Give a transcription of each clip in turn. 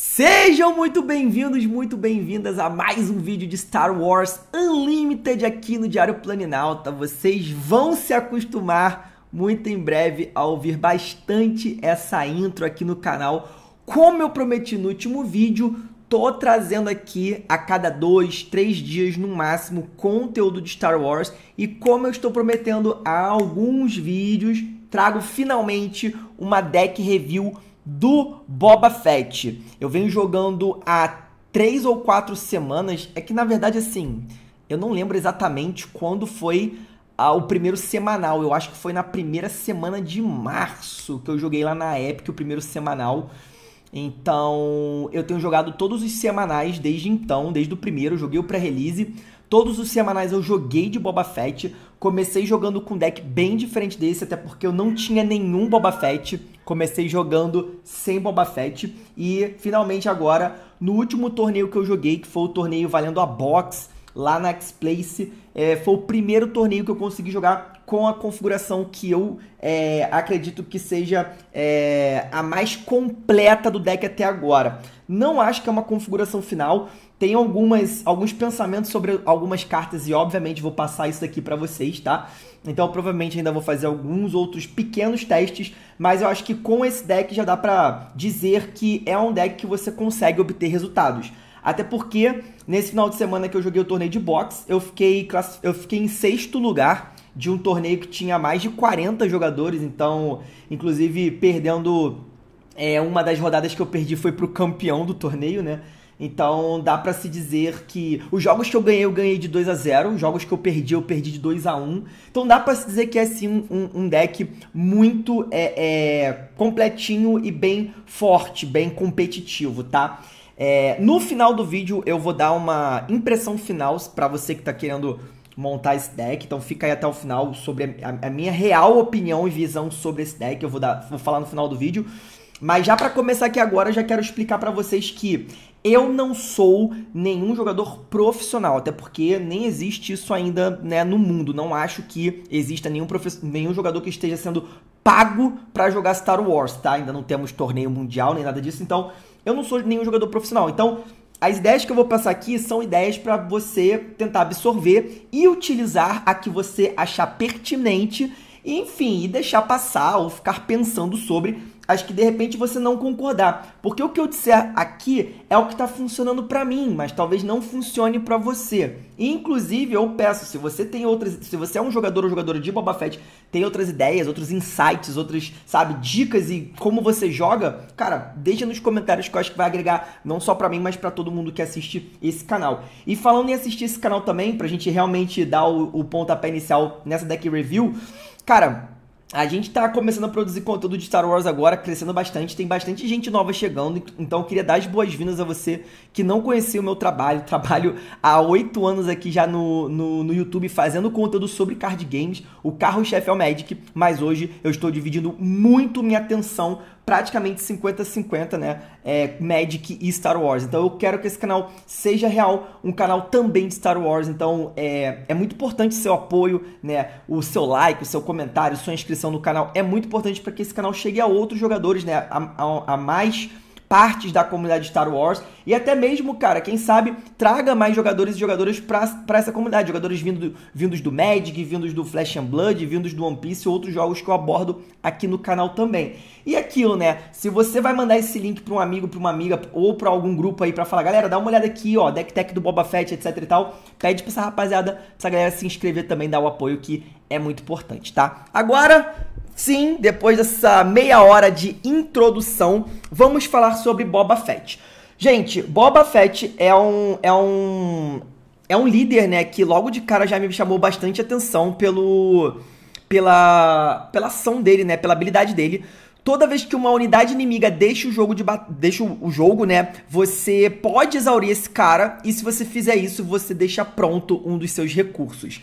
Sejam muito bem-vindos, muito bem-vindas a mais um vídeo de Star Wars Unlimited aqui no Diário Planinalta. Vocês vão se acostumar muito em breve a ouvir bastante essa intro aqui no canal. Como eu prometi no último vídeo, tô trazendo aqui a cada dois, três dias no máximo conteúdo de Star Wars e como eu estou prometendo há alguns vídeos, trago finalmente uma deck review do Boba Fett. Eu venho jogando há três ou quatro semanas. É que na verdade, assim, eu não lembro exatamente quando foi ah, o primeiro semanal. Eu acho que foi na primeira semana de março que eu joguei lá na Epic o primeiro semanal. Então, eu tenho jogado todos os semanais desde então, desde o primeiro. Eu joguei o pré-release. Todos os semanais eu joguei de Boba Fett. Comecei jogando com um deck bem diferente desse, até porque eu não tinha nenhum Boba Fett. Comecei jogando sem Boba Fett. E finalmente agora, no último torneio que eu joguei, que foi o torneio valendo a box lá na X-Place, é, foi o primeiro torneio que eu consegui jogar com a configuração que eu é, acredito que seja é, a mais completa do deck até agora. Não acho que é uma configuração final, tem algumas, alguns pensamentos sobre algumas cartas e obviamente vou passar isso aqui para vocês, tá? Então provavelmente ainda vou fazer alguns outros pequenos testes, mas eu acho que com esse deck já dá pra dizer que é um deck que você consegue obter resultados. Até porque nesse final de semana que eu joguei o torneio de boxe, eu fiquei, eu fiquei em sexto lugar de um torneio que tinha mais de 40 jogadores, então, inclusive perdendo é, uma das rodadas que eu perdi foi pro campeão do torneio, né? Então dá para se dizer que os jogos que eu ganhei, eu ganhei de 2 a 0 os jogos que eu perdi, eu perdi de 2 a 1 Então dá para se dizer que é sim um, um deck muito é, é, completinho e bem forte, bem competitivo, tá? É, no final do vídeo eu vou dar uma impressão final para você que tá querendo montar esse deck, então fica aí até o final sobre a, a minha real opinião e visão sobre esse deck, eu vou, dar, vou falar no final do vídeo. Mas já para começar aqui agora, eu já quero explicar para vocês que eu não sou nenhum jogador profissional, até porque nem existe isso ainda né, no mundo. Não acho que exista nenhum, nenhum jogador que esteja sendo pago para jogar Star Wars, tá? Ainda não temos torneio mundial nem nada disso, então eu não sou nenhum jogador profissional. Então, as ideias que eu vou passar aqui são ideias para você tentar absorver e utilizar a que você achar pertinente, enfim, e deixar passar ou ficar pensando sobre as que de repente você não concordar. Porque o que eu disser aqui é o que está funcionando para mim, mas talvez não funcione para você. inclusive, eu peço, se você tem outras, se você é um jogador ou jogadora de Boba Fett, tem outras ideias, outros insights, outras, sabe, dicas e como você joga, cara, deixa nos comentários que eu acho que vai agregar não só para mim, mas para todo mundo que assiste esse canal. E falando em assistir esse canal também, pra gente realmente dar o, o pontapé inicial nessa deck review, cara, a gente tá começando a produzir conteúdo de Star Wars agora, crescendo bastante, tem bastante gente nova chegando, então eu queria dar as boas-vindas a você que não conhecia o meu trabalho. Trabalho há oito anos aqui já no, no, no, YouTube fazendo conteúdo sobre card games. O carro-chefe é o Magic, mas hoje eu estou dividindo muito minha atenção praticamente 50-50, né? É, Magic e Star Wars. Então eu quero que esse canal seja real, um canal também de Star Wars. Então é, é muito importante seu apoio, né? O seu like, o seu comentário, sua inscrição no canal é muito importante para que esse canal chegue a outros jogadores, né? a, a, a mais partes da comunidade Star Wars e até mesmo, cara, quem sabe traga mais jogadores e jogadoras para essa comunidade, jogadores vindo, vindos do Magic, vindos do Flash and Blood, vindos do One Piece e outros jogos que eu abordo aqui no canal também. E aquilo, né? Se você vai mandar esse link para um amigo, para uma amiga ou para algum grupo aí para falar, galera, dá uma olhada aqui, ó, deck tech do Boba Fett, etc e tal, pede para essa rapaziada, essa galera se inscrever também, dar o apoio que é muito importante, tá? Agora, Sim, depois dessa meia hora de introdução, vamos falar sobre Boba Fett. Gente, Boba Fett é um é um é um líder, né, que logo de cara já me chamou bastante atenção pelo pela pela ação dele, né, pela habilidade dele. Toda vez que uma unidade inimiga deixa o jogo de deixa o jogo, né, você pode exaurir esse cara e se você fizer isso, você deixa pronto um dos seus recursos.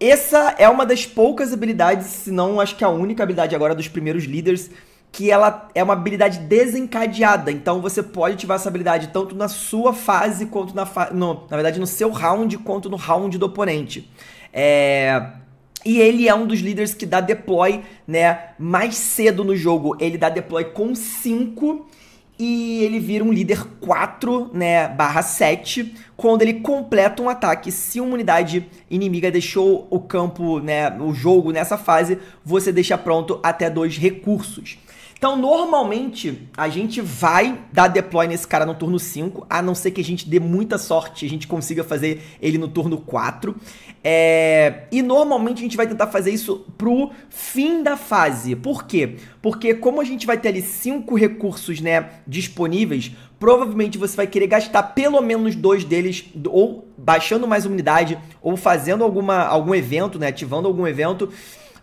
Essa é uma das poucas habilidades, se não acho que a única habilidade agora dos primeiros líderes, que ela é uma habilidade desencadeada. Então você pode ativar essa habilidade tanto na sua fase quanto na fa no, na verdade no seu round quanto no round do oponente. É... E ele é um dos líderes que dá deploy, né, mais cedo no jogo. Ele dá deploy com 5 e ele vira um líder 4, né, barra 7, quando ele completa um ataque. Se uma unidade inimiga deixou o campo, né, o jogo nessa fase, você deixa pronto até dois recursos. Então, normalmente, a gente vai dar deploy nesse cara no turno 5, a não ser que a gente dê muita sorte a gente consiga fazer ele no turno 4. É... E normalmente a gente vai tentar fazer isso pro fim da fase. Por quê? Porque como a gente vai ter ali 5 recursos né, disponíveis, provavelmente você vai querer gastar pelo menos dois deles, ou baixando mais uma unidade, ou fazendo alguma, algum evento, né, ativando algum evento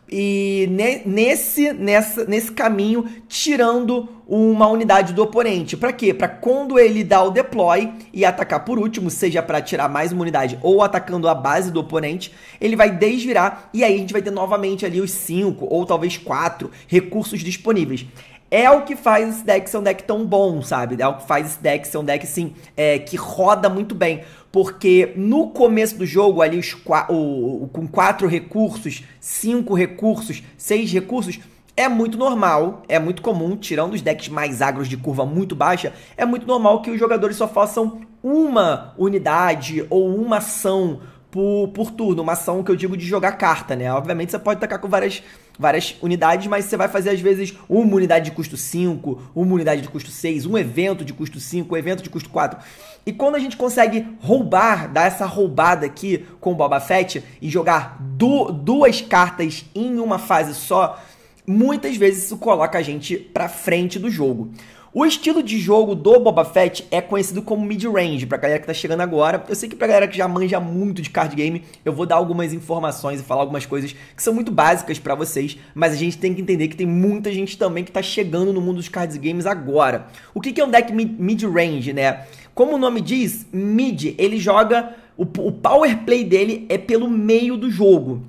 e nesse, nessa, nesse caminho tirando uma unidade do oponente. Para quê? Para quando ele dá o deploy e atacar por último, seja para tirar mais uma unidade ou atacando a base do oponente, ele vai desvirar e aí a gente vai ter novamente ali os 5 ou talvez 4 recursos disponíveis é o que faz esse deck ser um deck tão bom, sabe? É o que faz esse deck ser um deck, assim, é, que roda muito bem. Porque no começo do jogo, ali, os, o, o, com quatro recursos, cinco recursos, seis recursos, é muito normal, é muito comum, tirando os decks mais agros de curva muito baixa, é muito normal que os jogadores só façam uma unidade ou uma ação por, por turno, uma ação que eu digo de jogar carta, né? Obviamente você pode atacar com várias, várias unidades, mas você vai fazer às vezes uma unidade de custo 5, uma unidade de custo 6, um evento de custo 5, um evento de custo 4. E quando a gente consegue roubar, dar essa roubada aqui com o Boba Fett e jogar du duas cartas em uma fase só, muitas vezes isso coloca a gente pra frente do jogo. O estilo de jogo do Boba Fett é conhecido como mid-range, pra galera que tá chegando agora. Eu sei que pra galera que já manja muito de card game, eu vou dar algumas informações e falar algumas coisas que são muito básicas para vocês, mas a gente tem que entender que tem muita gente também que tá chegando no mundo dos cards games agora. O que, que é um deck mid-range, né? Como o nome diz, mid, ele joga. O, o power play dele é pelo meio do jogo.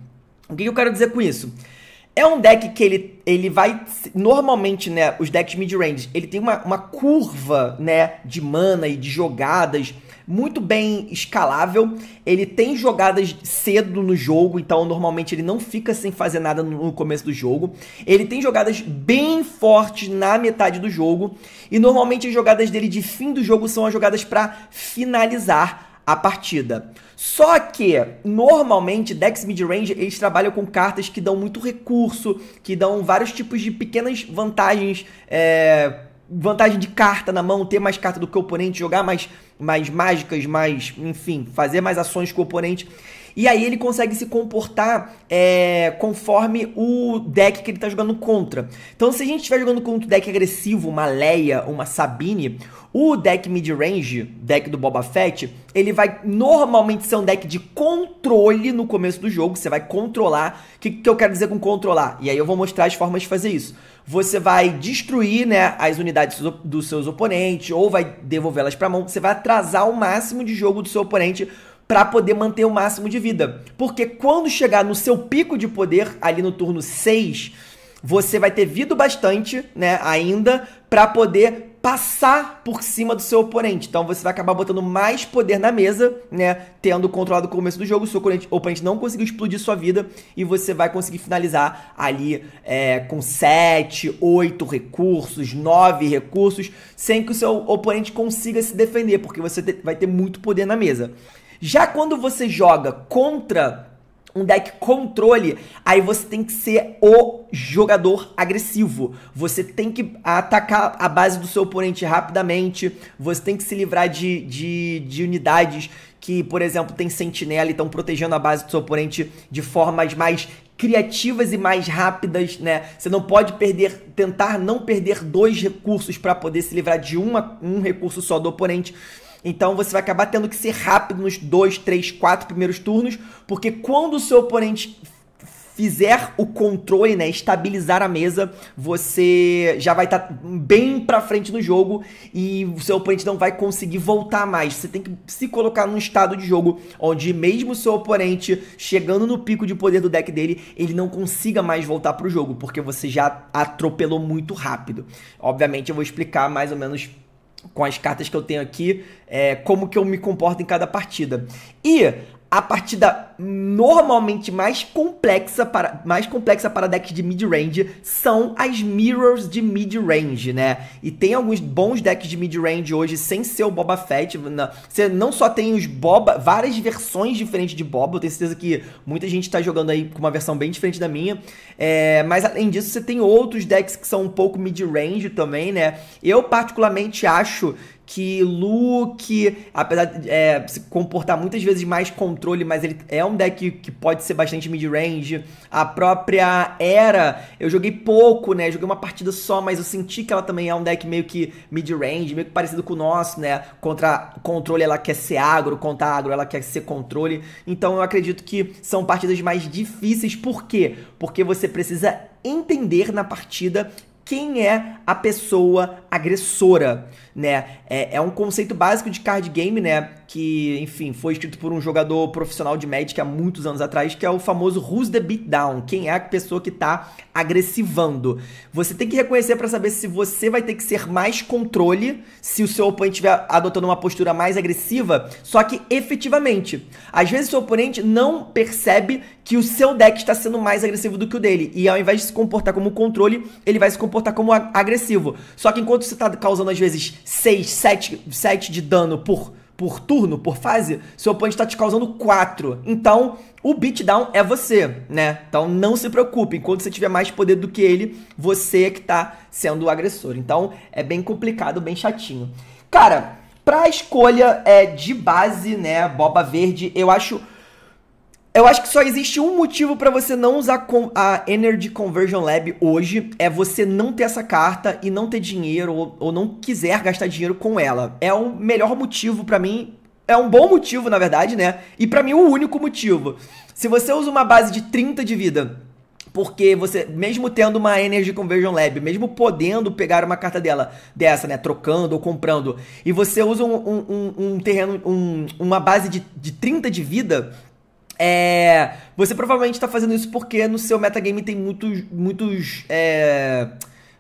O que, que eu quero dizer com isso? É um deck que ele, ele vai. Normalmente, né? Os decks mid-range, ele tem uma, uma curva, né? De mana e de jogadas muito bem escalável. Ele tem jogadas cedo no jogo, então normalmente ele não fica sem fazer nada no começo do jogo. Ele tem jogadas bem fortes na metade do jogo. E normalmente as jogadas dele de fim do jogo são as jogadas para finalizar a partida. Só que, normalmente, decks mid-range, eles trabalham com cartas que dão muito recurso, que dão vários tipos de pequenas vantagens, é, vantagem de carta na mão, ter mais carta do que o oponente, jogar mais, mais mágicas, mais, enfim, fazer mais ações com o oponente. E aí ele consegue se comportar é, conforme o deck que ele está jogando contra. Então, se a gente estiver jogando contra um deck agressivo, uma Leia, uma Sabine, o deck mid-range, deck do Boba Fett, ele vai normalmente ser um deck de controle no começo do jogo. Você vai controlar. O que, que eu quero dizer com controlar? E aí eu vou mostrar as formas de fazer isso. Você vai destruir né, as unidades dos seus oponentes ou vai devolvê-las para mão. Você vai atrasar o máximo de jogo do seu oponente para poder manter o máximo de vida. Porque quando chegar no seu pico de poder, ali no turno 6, você vai ter vida bastante, né, ainda, para poder passar por cima do seu oponente. Então você vai acabar botando mais poder na mesa, né, tendo controlado o começo do jogo, o seu oponente não conseguiu explodir sua vida e você vai conseguir finalizar ali é, com 7, 8 recursos, 9 recursos, sem que o seu oponente consiga se defender, porque você vai ter muito poder na mesa. Já quando você joga contra um deck controle, aí você tem que ser o jogador agressivo. Você tem que atacar a base do seu oponente rapidamente. Você tem que se livrar de, de, de unidades que, por exemplo, tem sentinela e estão protegendo a base do seu oponente de formas mais criativas e mais rápidas, né? Você não pode perder, tentar não perder dois recursos para poder se livrar de uma, um recurso só do oponente. Então você vai acabar tendo que ser rápido nos dois, três, quatro primeiros turnos, porque quando o seu oponente fizer o controle, né, estabilizar a mesa, você já vai estar tá bem para frente no jogo e o seu oponente não vai conseguir voltar mais. Você tem que se colocar num estado de jogo onde mesmo o seu oponente chegando no pico de poder do deck dele, ele não consiga mais voltar pro jogo, porque você já atropelou muito rápido. Obviamente eu vou explicar mais ou menos com as cartas que eu tenho aqui, é, como que eu me comporto em cada partida. E a partida normalmente mais complexa para mais complexa para decks de mid-range são as mirrors de mid-range, né? E tem alguns bons decks de mid-range hoje sem ser o Boba Fett. Você não só tem os Boba, várias versões diferentes de Boba, eu tenho certeza que muita gente tá jogando aí com uma versão bem diferente da minha. É, mas além disso, você tem outros decks que são um pouco mid-range também, né? Eu particularmente acho que Luke, apesar de é, se comportar muitas vezes mais controle, mas ele é um deck que pode ser bastante mid-range. A própria Era, eu joguei pouco, né? Joguei uma partida só, mas eu senti que ela também é um deck meio que mid-range, meio que parecido com o nosso, né? Contra controle ela quer ser agro, contra agro ela quer ser controle. Então eu acredito que são partidas mais difíceis. Por quê? Porque você precisa entender na partida quem é a pessoa agressora, né? É, é um conceito básico de card game, né? Que, enfim, foi escrito por um jogador profissional de Magic há muitos anos atrás, que é o famoso Who's the Beatdown? Quem é a pessoa que tá agressivando? Você tem que reconhecer para saber se você vai ter que ser mais controle se o seu oponente estiver adotando uma postura mais agressiva, só que efetivamente. Às vezes o seu oponente não percebe que o seu deck está sendo mais agressivo do que o dele, e ao invés de se comportar como controle, ele vai se comportar como agressivo. Só que enquanto você tá causando às vezes 6, 7, 7 de dano por por turno, por fase, seu oponente está te causando 4. Então, o beatdown é você, né? Então, não se preocupe. Enquanto você tiver mais poder do que ele, você é que está sendo o agressor. Então, é bem complicado, bem chatinho. Cara, pra escolha é, de base, né, boba verde, eu acho eu acho que só existe um motivo para você não usar a Energy Conversion Lab hoje, é você não ter essa carta e não ter dinheiro ou, ou não quiser gastar dinheiro com ela. É o melhor motivo para mim, é um bom motivo na verdade, né? E para mim o único motivo. Se você usa uma base de 30 de vida, porque você, mesmo tendo uma Energy Conversion Lab, mesmo podendo pegar uma carta dela, dessa, né, trocando ou comprando, e você usa um, um, um terreno, um, uma base de, de 30 de vida, é, você provavelmente está fazendo isso porque no seu metagame tem muitos, muitos, é,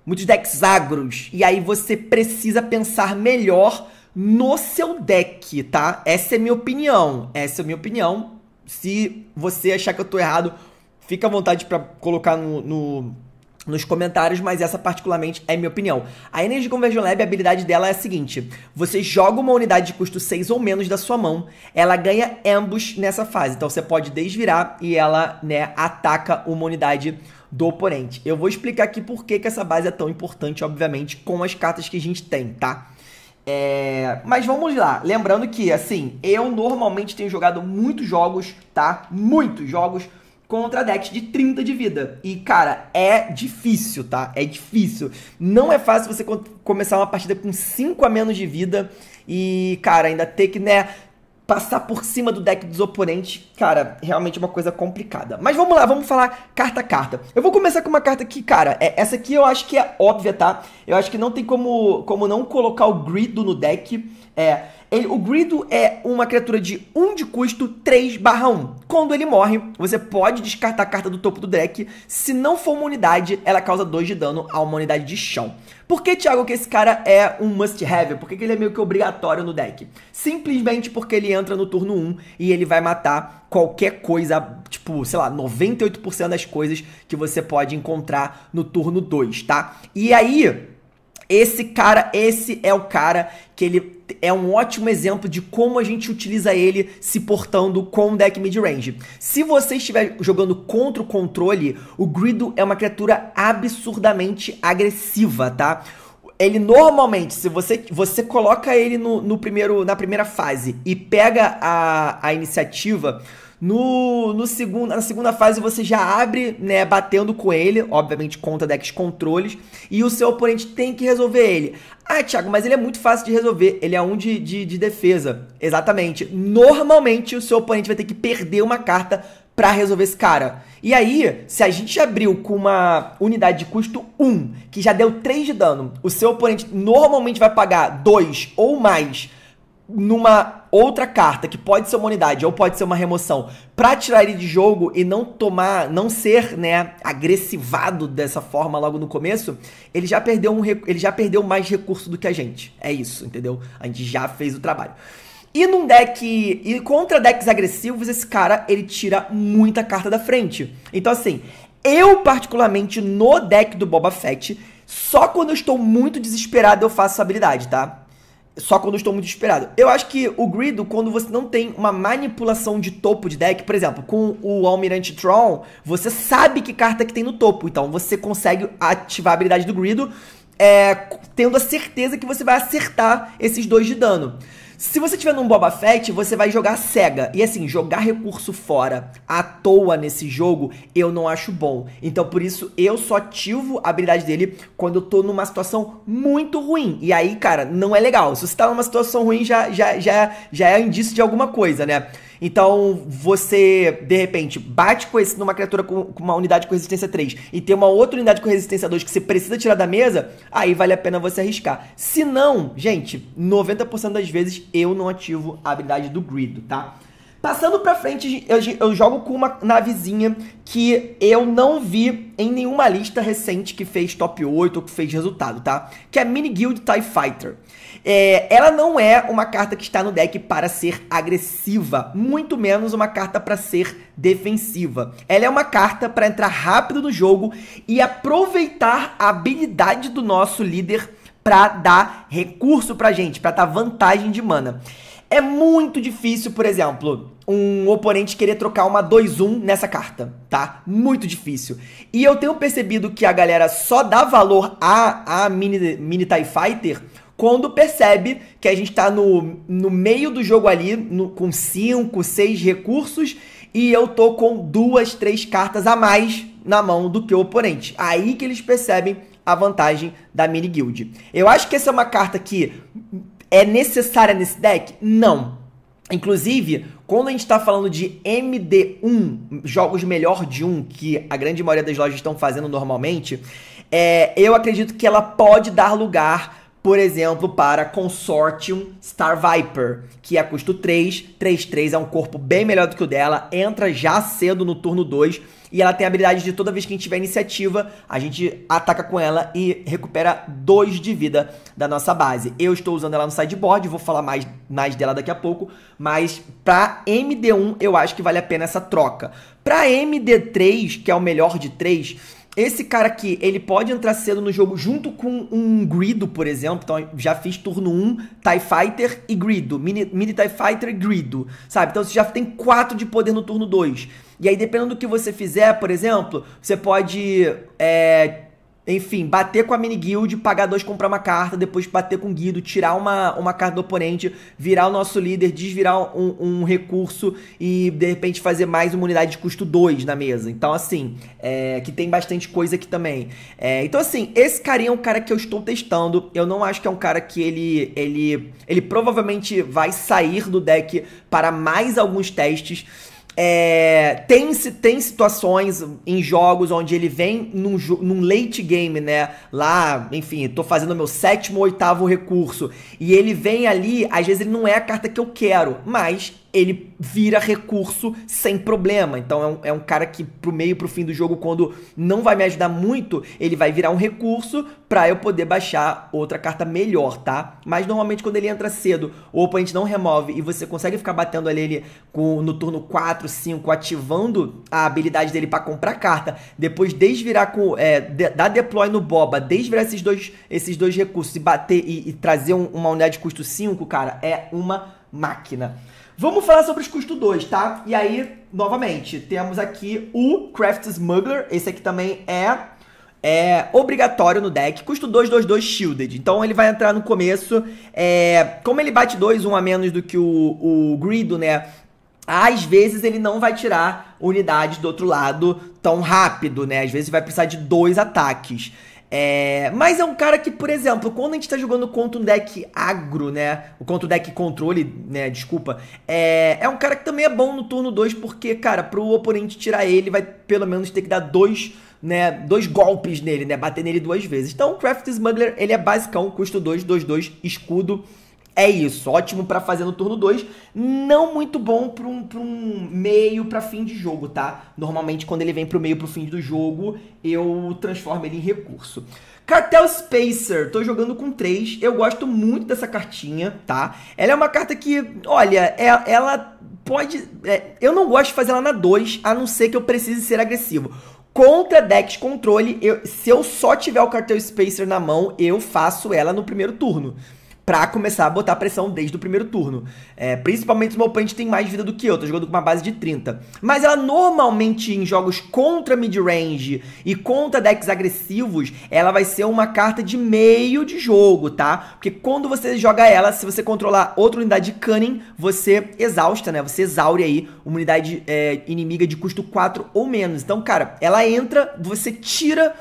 muitos decks agros. E aí você precisa pensar melhor no seu deck, tá? Essa é minha opinião. Essa é a minha opinião. Se você achar que eu tô errado, fica à vontade para colocar no, no nos comentários, mas essa particularmente é minha opinião. A Energy Conversion Lab, a habilidade dela é a seguinte: você joga uma unidade de custo 6 ou menos da sua mão, ela ganha ambush nessa fase. Então você pode desvirar e ela, né, ataca uma unidade do oponente. Eu vou explicar aqui por que, que essa base é tão importante, obviamente, com as cartas que a gente tem, tá? É... Mas vamos lá, lembrando que, assim, eu normalmente tenho jogado muitos jogos, tá? Muitos jogos contra decks de 30 de vida. E, cara, é difícil, tá? É difícil. Não é fácil você começar uma partida com 5 a menos de vida e, cara, ainda ter que, né, passar por cima do deck dos oponentes, cara, realmente é uma coisa complicada. Mas vamos lá, vamos falar carta a carta. Eu vou começar com uma carta que, cara, é, essa aqui eu acho que é óbvia, tá? Eu acho que não tem como, como não colocar o Grido no deck. É, ele, o Grido é uma criatura de 1 de custo 3 barra 1. Quando ele morre, você pode descartar a carta do topo do deck. Se não for uma unidade, ela causa 2 de dano a uma unidade de chão. Por que, Thiago, que esse cara é um must-have? Por que, que ele é meio que obrigatório no deck? Simplesmente porque ele entra no turno 1 e ele vai matar qualquer coisa, tipo, sei lá, 98% das coisas que você pode encontrar no turno 2, tá? E aí, esse cara, esse é o cara que ele é um ótimo exemplo de como a gente utiliza ele se portando com o deck mid-range. Se você estiver jogando contra o controle, o Grido é uma criatura absurdamente agressiva, tá? Ele normalmente, se você, você coloca ele no, no primeiro, na primeira fase e pega a, a iniciativa, no, no segundo, na segunda fase você já abre, né, batendo com ele, obviamente contra decks controles, e o seu oponente tem que resolver ele. Ah, Thiago, mas ele é muito fácil de resolver, ele é um de, de, de defesa. Exatamente. Normalmente o seu oponente vai ter que perder uma carta para resolver esse cara. E aí, se a gente abriu com uma unidade de custo 1, que já deu 3 de dano, o seu oponente normalmente vai pagar 2 ou mais numa outra carta, que pode ser uma unidade ou pode ser uma remoção, para tirar ele de jogo e não tomar, não ser, né, agressivado dessa forma logo no começo, ele já perdeu um ele já perdeu mais recurso do que a gente. É isso, entendeu? A gente já fez o trabalho. E num deck. E contra decks agressivos, esse cara ele tira muita carta da frente. Então, assim, eu, particularmente, no deck do Boba Fett, só quando eu estou muito desesperado eu faço essa habilidade, tá? Só quando eu estou muito desesperado. Eu acho que o Grido, quando você não tem uma manipulação de topo de deck, por exemplo, com o Almirante Tron, você sabe que carta que tem no topo. Então você consegue ativar a habilidade do Grido, é, tendo a certeza que você vai acertar esses dois de dano. Se você tiver num Boba Fett, você vai jogar cega. E assim, jogar recurso fora à toa nesse jogo, eu não acho bom. Então, por isso, eu só ativo a habilidade dele quando eu tô numa situação muito ruim. E aí, cara, não é legal. Se você tá numa situação ruim, já, já, já, já é indício de alguma coisa, né? Então, você, de repente, bate com esse numa criatura com, com, uma unidade com resistência 3 e tem uma outra unidade com resistência 2 que você precisa tirar da mesa, aí vale a pena você arriscar. Se não, gente, 90% das vezes eu não ativo a habilidade do Grid, tá? Passando pra frente, eu, eu, jogo com uma navezinha que eu não vi em nenhuma lista recente que fez top 8 ou que fez resultado, tá? Que é a Mini Guild TIE Fighter. É, ela não é uma carta que está no deck para ser agressiva, muito menos uma carta para ser defensiva. Ela é uma carta para entrar rápido no jogo e aproveitar a habilidade do nosso líder para dar recurso pra gente, para dar vantagem de mana. É muito difícil, por exemplo, um oponente querer trocar uma 2-1 nessa carta, tá? Muito difícil. E eu tenho percebido que a galera só dá valor a, a mini, mini TIE Fighter quando percebe que a gente tá no, no meio do jogo ali, no, com 5, 6 recursos, e eu tô com duas, três cartas a mais na mão do que o oponente. Aí que eles percebem a vantagem da mini guild. Eu acho que essa é uma carta que é necessária nesse deck? Não. Inclusive, quando a gente está falando de MD1, jogos melhor de um, que a grande maioria das lojas estão fazendo normalmente, é, eu acredito que ela pode dar lugar por exemplo, para Consortium Star Viper, que é custo 3, 3-3 é um corpo bem melhor do que o dela, entra já cedo no turno 2 e ela tem a habilidade de toda vez que a gente tiver iniciativa, a gente ataca com ela e recupera 2 de vida da nossa base. Eu estou usando ela no sideboard, vou falar mais, mais dela daqui a pouco, mas para MD1 eu acho que vale a pena essa troca. Para MD3, que é o melhor de 3, esse cara aqui, ele pode entrar cedo no jogo junto com um Grido, por exemplo. Então, já fiz turno 1, TIE Fighter e Grido. Mini, mini TIE Fighter e Grido, sabe? Então, você já tem 4 de poder no turno 2. E aí, dependendo do que você fizer, por exemplo, você pode é, enfim, bater com a mini guild, pagar dois, comprar uma carta, depois bater com o Guido, tirar uma, uma carta do oponente, virar o nosso líder, desvirar um, um recurso e de repente fazer mais uma unidade de custo 2 na mesa. Então, assim, é, que tem bastante coisa aqui também. É, então, assim, esse carinha é um cara que eu estou testando. Eu não acho que é um cara que ele, ele, ele provavelmente vai sair do deck para mais alguns testes. É, tem, tem situações em jogos onde ele vem num, num late game, né? Lá, enfim, tô fazendo meu sétimo ou oitavo recurso. E ele vem ali, às vezes ele não é a carta que eu quero, mas ele vira recurso sem problema. Então é um, é um cara que pro meio, pro fim do jogo, quando não vai me ajudar muito, ele vai virar um recurso para eu poder baixar outra carta melhor, tá? Mas normalmente quando ele entra cedo, o oponente não remove e você consegue ficar batendo ali ele com, no turno 4, 5, ativando a habilidade dele para comprar carta, depois desvirar com. É, de, dar deploy no Boba, desvirar esses dois, esses dois recursos e bater e, e trazer um, uma unidade de custo 5, cara, é uma máquina. Vamos falar sobre os custos 2, tá? E aí, novamente, temos aqui o Craft Smuggler. Esse aqui também é, é obrigatório no deck. Custo 2, 2, 2 Shielded. Então ele vai entrar no começo. É, como ele bate 2, 1 um a menos do que o, o Grido, né? Às vezes ele não vai tirar unidades do outro lado tão rápido, né? Às vezes vai precisar de dois ataques. É, mas é um cara que, por exemplo, quando a gente tá jogando contra um deck agro, né? Contra um deck controle, né? Desculpa. É, é um cara que também é bom no turno 2, porque, cara, pro oponente tirar ele, vai pelo menos ter que dar dois, né? Dois golpes nele, né? Bater nele duas vezes. Então, o Craft Smuggler, ele é basicão, custo 2, 2, 2, escudo. É isso. Ótimo para fazer no turno 2, não muito bom para um, pra um meio para fim de jogo, tá? Normalmente quando ele vem pro meio pro fim do jogo, eu transformo ele em recurso. Cartel Spacer, tô jogando com 3, eu gosto muito dessa cartinha, tá? Ela é uma carta que, olha, é, ela pode... É, eu não gosto de fazer ela na 2, a não ser que eu precise ser agressivo. Contra decks controle, eu, se eu só tiver o cartel Spacer na mão, eu faço ela no primeiro turno pra começar a botar pressão desde o primeiro turno. É, principalmente se o meu oponente tem mais vida do que eu, tô jogando com uma base de 30. Mas ela normalmente em jogos contra mid-range e contra decks agressivos, ela vai ser uma carta de meio de jogo, tá? Porque quando você joga ela, se você controlar outra unidade de Cunning, você exausta, né? Você exaure aí uma unidade é, inimiga de custo 4 ou menos. Então, cara, ela entra, você tira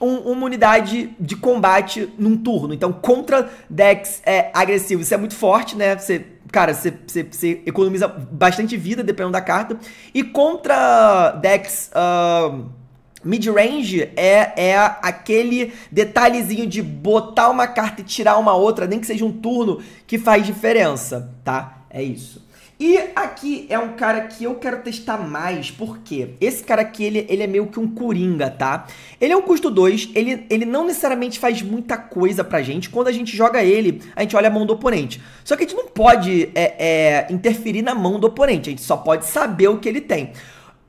um, uma unidade de combate num turno. Então, contra decks é, agressivos, isso é muito forte, né? Você, cara, você, você, você economiza bastante vida, dependendo da carta. E contra decks. Uh, Mid-range é, é aquele detalhezinho de botar uma carta e tirar uma outra, nem que seja um turno, que faz diferença, tá? É isso. E aqui é um cara que eu quero testar mais, porque esse cara aqui, ele, ele é meio que um coringa, tá? Ele é um custo 2, ele, ele não necessariamente faz muita coisa pra gente. Quando a gente joga ele, a gente olha a mão do oponente. Só que a gente não pode é, é, interferir na mão do oponente, a gente só pode saber o que ele tem.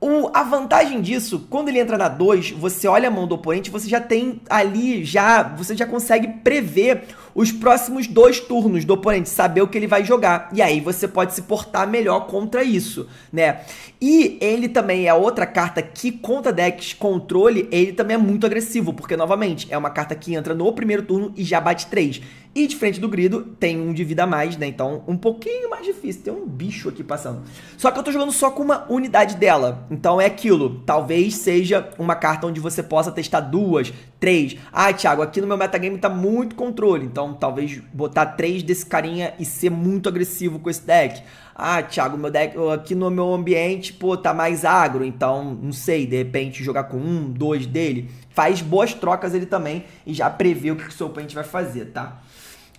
O, a vantagem disso, quando ele entra na 2, você olha a mão do oponente, você já tem ali, já você já consegue prever os próximos dois turnos do oponente, saber o que ele vai jogar. E aí você pode se portar melhor contra isso, né? E ele também é outra carta que contra decks controle, ele também é muito agressivo, porque novamente, é uma carta que entra no primeiro turno e já bate 3. E diferente do grido, tem um de vida a mais, né? Então, um pouquinho mais difícil. Tem um bicho aqui passando. Só que eu tô jogando só com uma unidade dela. Então é aquilo. Talvez seja uma carta onde você possa testar duas, três. Ah, Thiago, aqui no meu metagame tá muito controle. Então, talvez botar três desse carinha e ser muito agressivo com esse deck. Ah, Thiago, meu deck aqui no meu ambiente, pô, tá mais agro. Então, não sei, de repente jogar com um, dois dele. Faz boas trocas ele também e já prevê o que o seu oponente vai fazer, tá?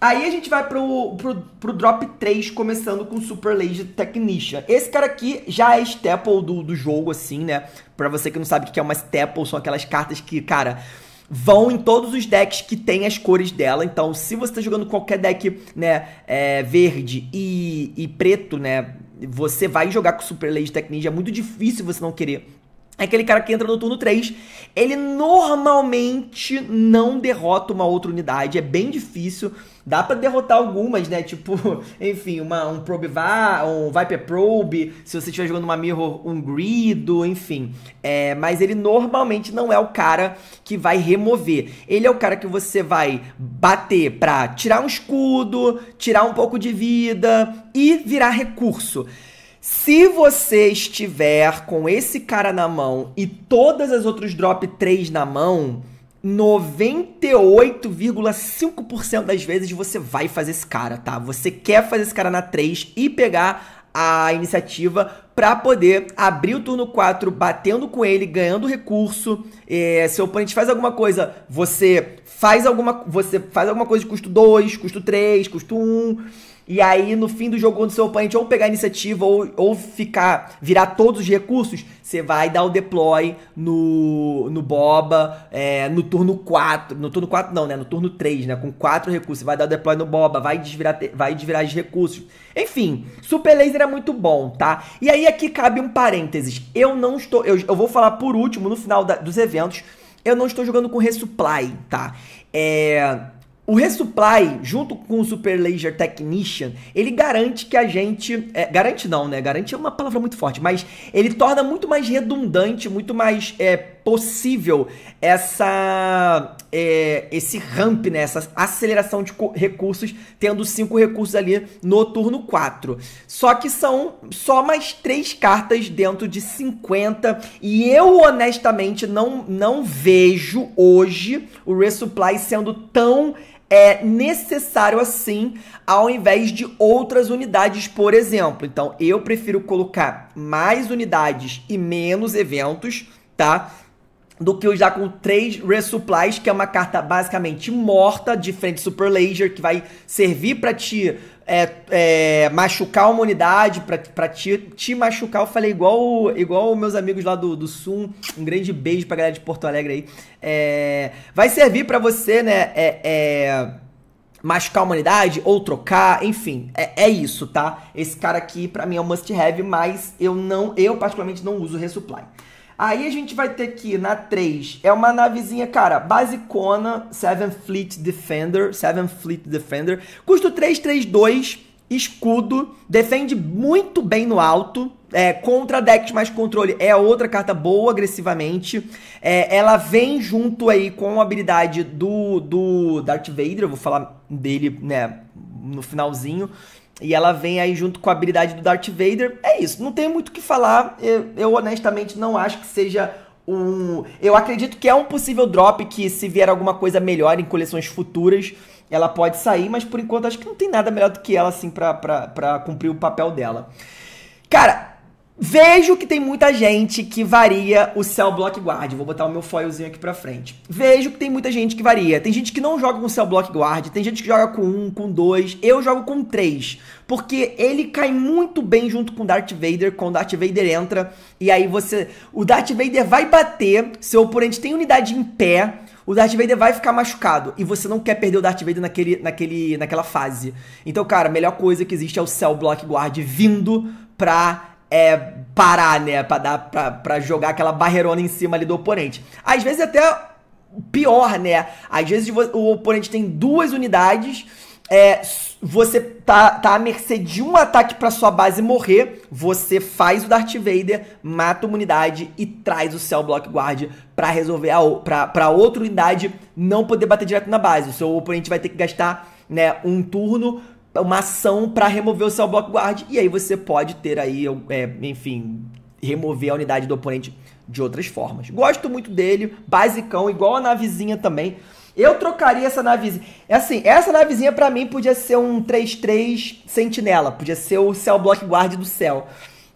Aí a gente vai pro, pro, pro drop 3, começando com Super Laser Technician. Esse cara aqui já é staple do, do jogo, assim, né? Pra você que não sabe o que é uma staple, são aquelas cartas que, cara, vão em todos os decks que tem as cores dela. Então, se você tá jogando qualquer deck, né, é, verde e, e preto, né, você vai jogar com Super Laser Technician. É muito difícil você não querer aquele cara que entra no turno 3. Ele normalmente não derrota uma outra unidade, é bem difícil. Dá para derrotar algumas, né? Tipo, enfim, uma, um Probe Va um Viper Probe, se você estiver jogando uma Mirror, um Grido, enfim. É, mas ele normalmente não é o cara que vai remover. Ele é o cara que você vai bater pra tirar um escudo, tirar um pouco de vida e virar recurso. Se você estiver com esse cara na mão e todas as outras drop 3 na mão, 98,5% das vezes você vai fazer esse cara, tá? Você quer fazer esse cara na 3 e pegar a iniciativa para poder abrir o turno 4 batendo com ele, ganhando recurso. É, se o oponente faz alguma coisa, você faz alguma, você faz alguma coisa de custo 2, custo 3, custo 1. E aí, no fim do jogo, quando seu oponente ou pegar a iniciativa ou, ou ficar, virar todos os recursos, você vai dar o deploy no, no Boba é, no turno 4. No turno 4 não, né? No turno 3, né? Com 4 recursos. Você vai dar o deploy no Boba, vai desvirar, vai desvirar os recursos. Enfim, Super Laser é muito bom, tá? E aí aqui cabe um parênteses. Eu não estou... Eu, eu vou falar por último, no final da, dos eventos, eu não estou jogando com Resupply, tá? É o Resupply, junto com o Super Laser Technician, ele garante que a gente. É, garante não, né? Garante é uma palavra muito forte, mas ele torna muito mais redundante, muito mais é, possível essa. É, esse ramp, né? Essa aceleração de recursos, tendo cinco recursos ali no turno 4. Só que são só mais três cartas dentro de 50. E eu, honestamente, não, não vejo hoje o Resupply sendo tão é necessário assim, ao invés de outras unidades, por exemplo. Então, eu prefiro colocar mais unidades e menos eventos, tá? Do que usar com três resupplies, que é uma carta basicamente morta, de frente Super Laser, que vai servir para te é, é, machucar uma unidade, pra, pra te, te machucar. Eu falei igual, igual meus amigos lá do, do Sul. Um grande beijo pra galera de Porto Alegre aí. É, vai servir para você, né? É, é, machucar a humanidade ou trocar, enfim, é, é, isso, tá? Esse cara aqui para mim é um must have, mas eu não, eu particularmente não uso resupply. Aí a gente vai ter aqui na 3, é uma navezinha, cara, basicona, Seven Fleet Defender, Seven Fleet Defender, custo 332, escudo, defende muito bem no alto, é, contra decks mais controle é outra carta boa agressivamente. É, ela vem junto aí com a habilidade do, do Darth Vader, eu vou falar dele né, no finalzinho. E ela vem aí junto com a habilidade do Darth Vader. É isso, não tem muito o que falar. Eu, eu, honestamente não acho que seja um. Eu acredito que é um possível drop que, se vier alguma coisa melhor em coleções futuras, ela pode sair, mas por enquanto acho que não tem nada melhor do que ela, assim, pra, pra cumprir o papel dela. Cara, Vejo que tem muita gente que varia o Cell Block Guard. Vou botar o meu foilzinho aqui pra frente. Vejo que tem muita gente que varia. Tem gente que não joga com Cell Block Guard, tem gente que joga com um, com dois. Eu jogo com três. Porque ele cai muito bem junto com Darth Vader, quando Darth Vader entra. E aí você. O Darth Vader vai bater, seu oponente tem unidade em pé. O Darth Vader vai ficar machucado e você não quer perder o Darth Vader naquele, naquele, naquela fase. Então, cara, a melhor coisa que existe é o Cell Block Guard vindo pra é, parar, né? Pra, dar, pra, pra jogar aquela barreirona em cima ali do oponente. Às vezes até pior, né? Às vezes o oponente tem duas unidades, é, você tá, tá à mercê de um ataque para sua base morrer, você faz o Darth Vader, mata uma unidade e traz o Cell Block Guard para resolver a pra, pra outra unidade não poder bater direto na base. O seu oponente vai ter que gastar né, um turno uma ação para remover o seu block guard e aí você pode ter aí, é, enfim, remover a unidade do oponente de outras formas. Gosto muito dele, basicão, igual a navezinha também. Eu trocaria essa navezinha. É assim, essa navezinha para mim podia ser um 3-3 sentinela, podia ser o Cell Block Guard do céu.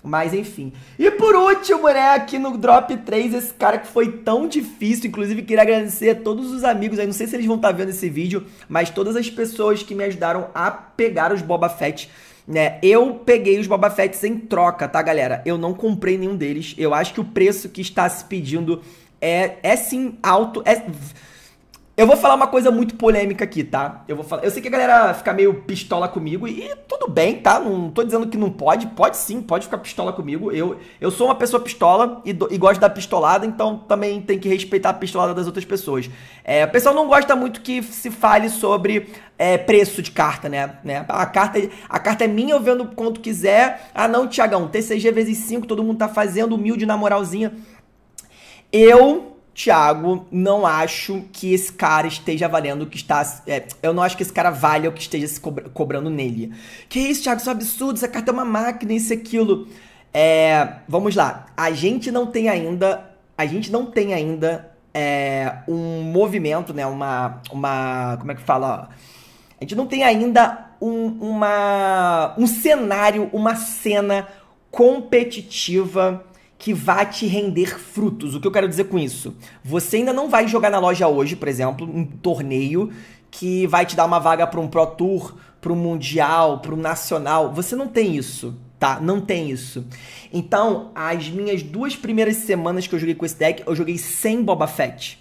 Mas enfim. E por último, né, aqui no Drop 3, esse cara que foi tão difícil. Inclusive, queria agradecer a todos os amigos aí. Não sei se eles vão estar tá vendo esse vídeo, mas todas as pessoas que me ajudaram a pegar os Boba Fett. Né, eu peguei os Boba Fett em troca, tá, galera? Eu não comprei nenhum deles. Eu acho que o preço que está se pedindo é, é sim alto. É eu vou falar uma coisa muito polêmica aqui, tá? Eu vou falar. Eu sei que a galera fica meio pistola comigo e tudo bem, tá? Não tô dizendo que não pode. Pode sim, pode ficar pistola comigo. Eu, eu sou uma pessoa pistola e, do, e gosto da pistolada, então também tem que respeitar a pistolada das outras pessoas. É, o pessoal não gosta muito que se fale sobre é, preço de carta, né? né? A, carta, a carta é minha, eu vendo quanto quiser. Ah, não, Tiagão, TCG vezes 5, todo mundo tá fazendo humilde na moralzinha. Eu Thiago, não acho que esse cara esteja valendo o que está. É, eu não acho que esse cara valha o que esteja se cobra, cobrando nele. Que isso, Thiago? Isso é um absurdo. Essa carta é uma máquina, isso aquilo. É, vamos lá. A gente não tem ainda. A gente não tem ainda é, um movimento, né? Uma. Uma. Como é que fala? A gente não tem ainda um, uma, um cenário, uma cena competitiva que vai te render frutos. O que eu quero dizer com isso? Você ainda não vai jogar na loja hoje, por exemplo, um torneio que vai te dar uma vaga para um Pro Tour, para um Mundial, para um Nacional. Você não tem isso, tá? Não tem isso. Então, as minhas duas primeiras semanas que eu joguei com esse deck, eu joguei sem Boba Fett.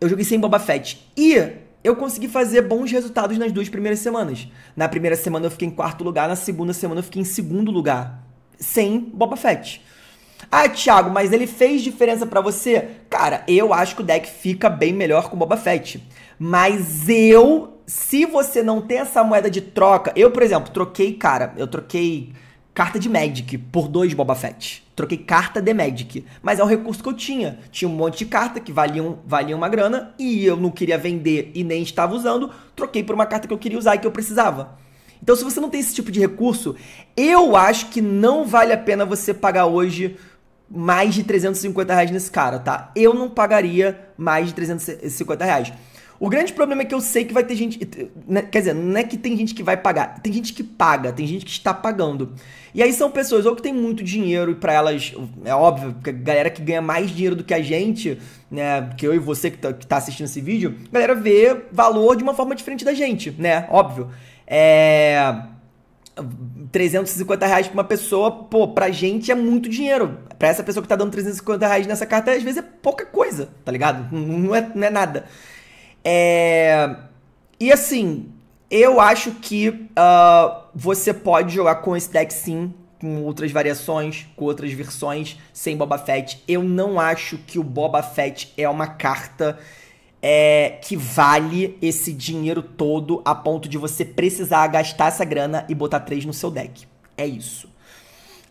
Eu joguei sem Boba Fett. E eu consegui fazer bons resultados nas duas primeiras semanas. Na primeira semana eu fiquei em quarto lugar, na segunda semana eu fiquei em segundo lugar. Sem Boba Fett. Ah, Thiago, mas ele fez diferença para você? Cara, eu acho que o deck fica bem melhor com Boba Fett. Mas eu, se você não tem essa moeda de troca, eu, por exemplo, troquei, cara, eu troquei carta de Magic por dois Boba Fett. Troquei carta de Magic. Mas é o recurso que eu tinha. Tinha um monte de carta que valiam, valiam uma grana e eu não queria vender e nem estava usando. Troquei por uma carta que eu queria usar e que eu precisava. Então, se você não tem esse tipo de recurso, eu acho que não vale a pena você pagar hoje mais de 350 reais nesse cara, tá? Eu não pagaria mais de 350 reais. O grande problema é que eu sei que vai ter gente. Né, quer dizer, não é que tem gente que vai pagar, tem gente que paga, tem gente que está pagando. E aí são pessoas ou que tem muito dinheiro e para elas, é óbvio, que a galera que ganha mais dinheiro do que a gente, né, que eu e você que tá, que tá assistindo esse vídeo, a galera vê valor de uma forma diferente da gente, né? Óbvio. É. 350 reais pra uma pessoa, pô, pra gente é muito dinheiro. Pra essa pessoa que tá dando 350 reais nessa carta, às vezes é pouca coisa, tá ligado? Não é, não é nada. É... E assim, eu acho que uh, você pode jogar com esse deck sim, com outras variações, com outras versões, sem Boba Fett. Eu não acho que o Boba Fett é uma carta é, que vale esse dinheiro todo a ponto de você precisar gastar essa grana e botar três no seu deck. É isso.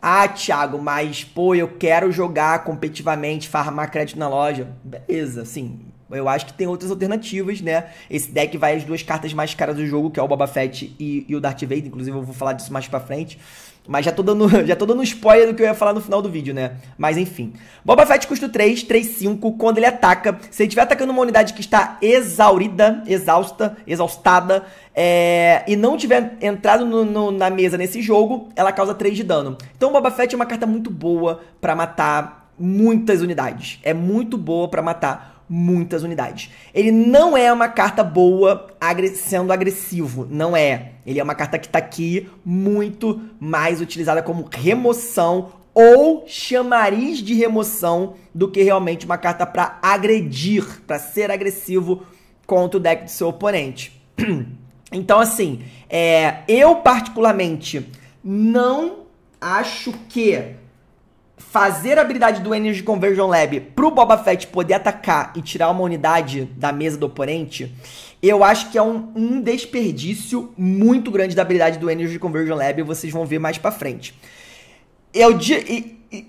Ah, Thiago, mas pô, eu quero jogar competitivamente, farmar crédito na loja. Beleza, sim. Eu acho que tem outras alternativas, né? Esse deck vai as duas cartas mais caras do jogo, que é o Boba Fett e, e o Darth Vader. Inclusive, eu vou falar disso mais pra frente. Mas já tô dando, já tô dando spoiler do que eu ia falar no final do vídeo, né? Mas enfim. Boba Fett custa 3, 3, 5. Quando ele ataca, se ele estiver atacando uma unidade que está exaurida, exausta, exaustada, é, e não tiver entrado no, no, na mesa nesse jogo, ela causa 3 de dano. Então Boba Fett é uma carta muito boa para matar muitas unidades. É muito boa para matar muitas unidades. Ele não é uma carta boa sendo agressivo, não é. Ele é uma carta que está aqui muito mais utilizada como remoção ou chamariz de remoção do que realmente uma carta para agredir, para ser agressivo contra o deck do seu oponente. Então, assim, é, eu particularmente não acho que fazer a habilidade do Energy Conversion Lab pro Boba Fett poder atacar e tirar uma unidade da mesa do oponente, eu acho que é um, um desperdício muito grande da habilidade do Energy Conversion Lab, vocês vão ver mais pra frente. Eu,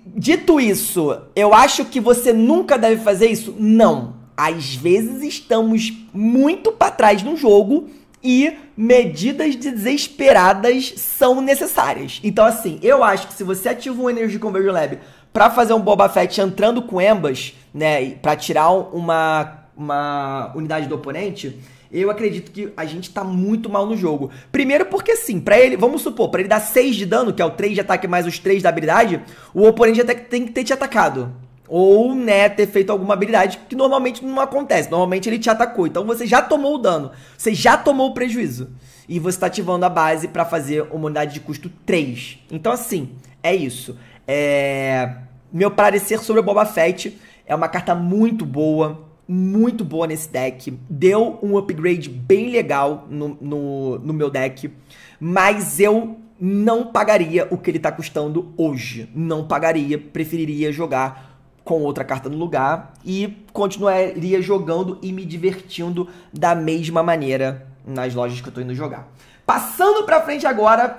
dito isso, eu acho que você nunca deve fazer isso? Não. Às vezes estamos muito para trás no jogo e medidas desesperadas são necessárias. Então, assim, eu acho que se você ativa um Energy Conversion Lab para fazer um Boba Fett entrando com Embas, né, para tirar uma, uma unidade do oponente, eu acredito que a gente tá muito mal no jogo. Primeiro porque assim, para ele, vamos supor, para ele dar 6 de dano, que é o 3 de ataque mais os 3 da habilidade, o oponente até tem que ter te atacado. Ou, né, ter feito alguma habilidade que normalmente não acontece. Normalmente ele te atacou. Então você já tomou o dano. Você já tomou o prejuízo. E você está ativando a base para fazer uma unidade de custo 3. Então, assim, é isso. É... Meu parecer sobre o Boba Fett é uma carta muito boa. Muito boa nesse deck. Deu um upgrade bem legal no, no, no meu deck. Mas eu não pagaria o que ele está custando hoje. Não pagaria. Preferiria jogar com outra carta no lugar e continuaria jogando e me divertindo da mesma maneira nas lojas que eu tô indo jogar. Passando pra frente agora,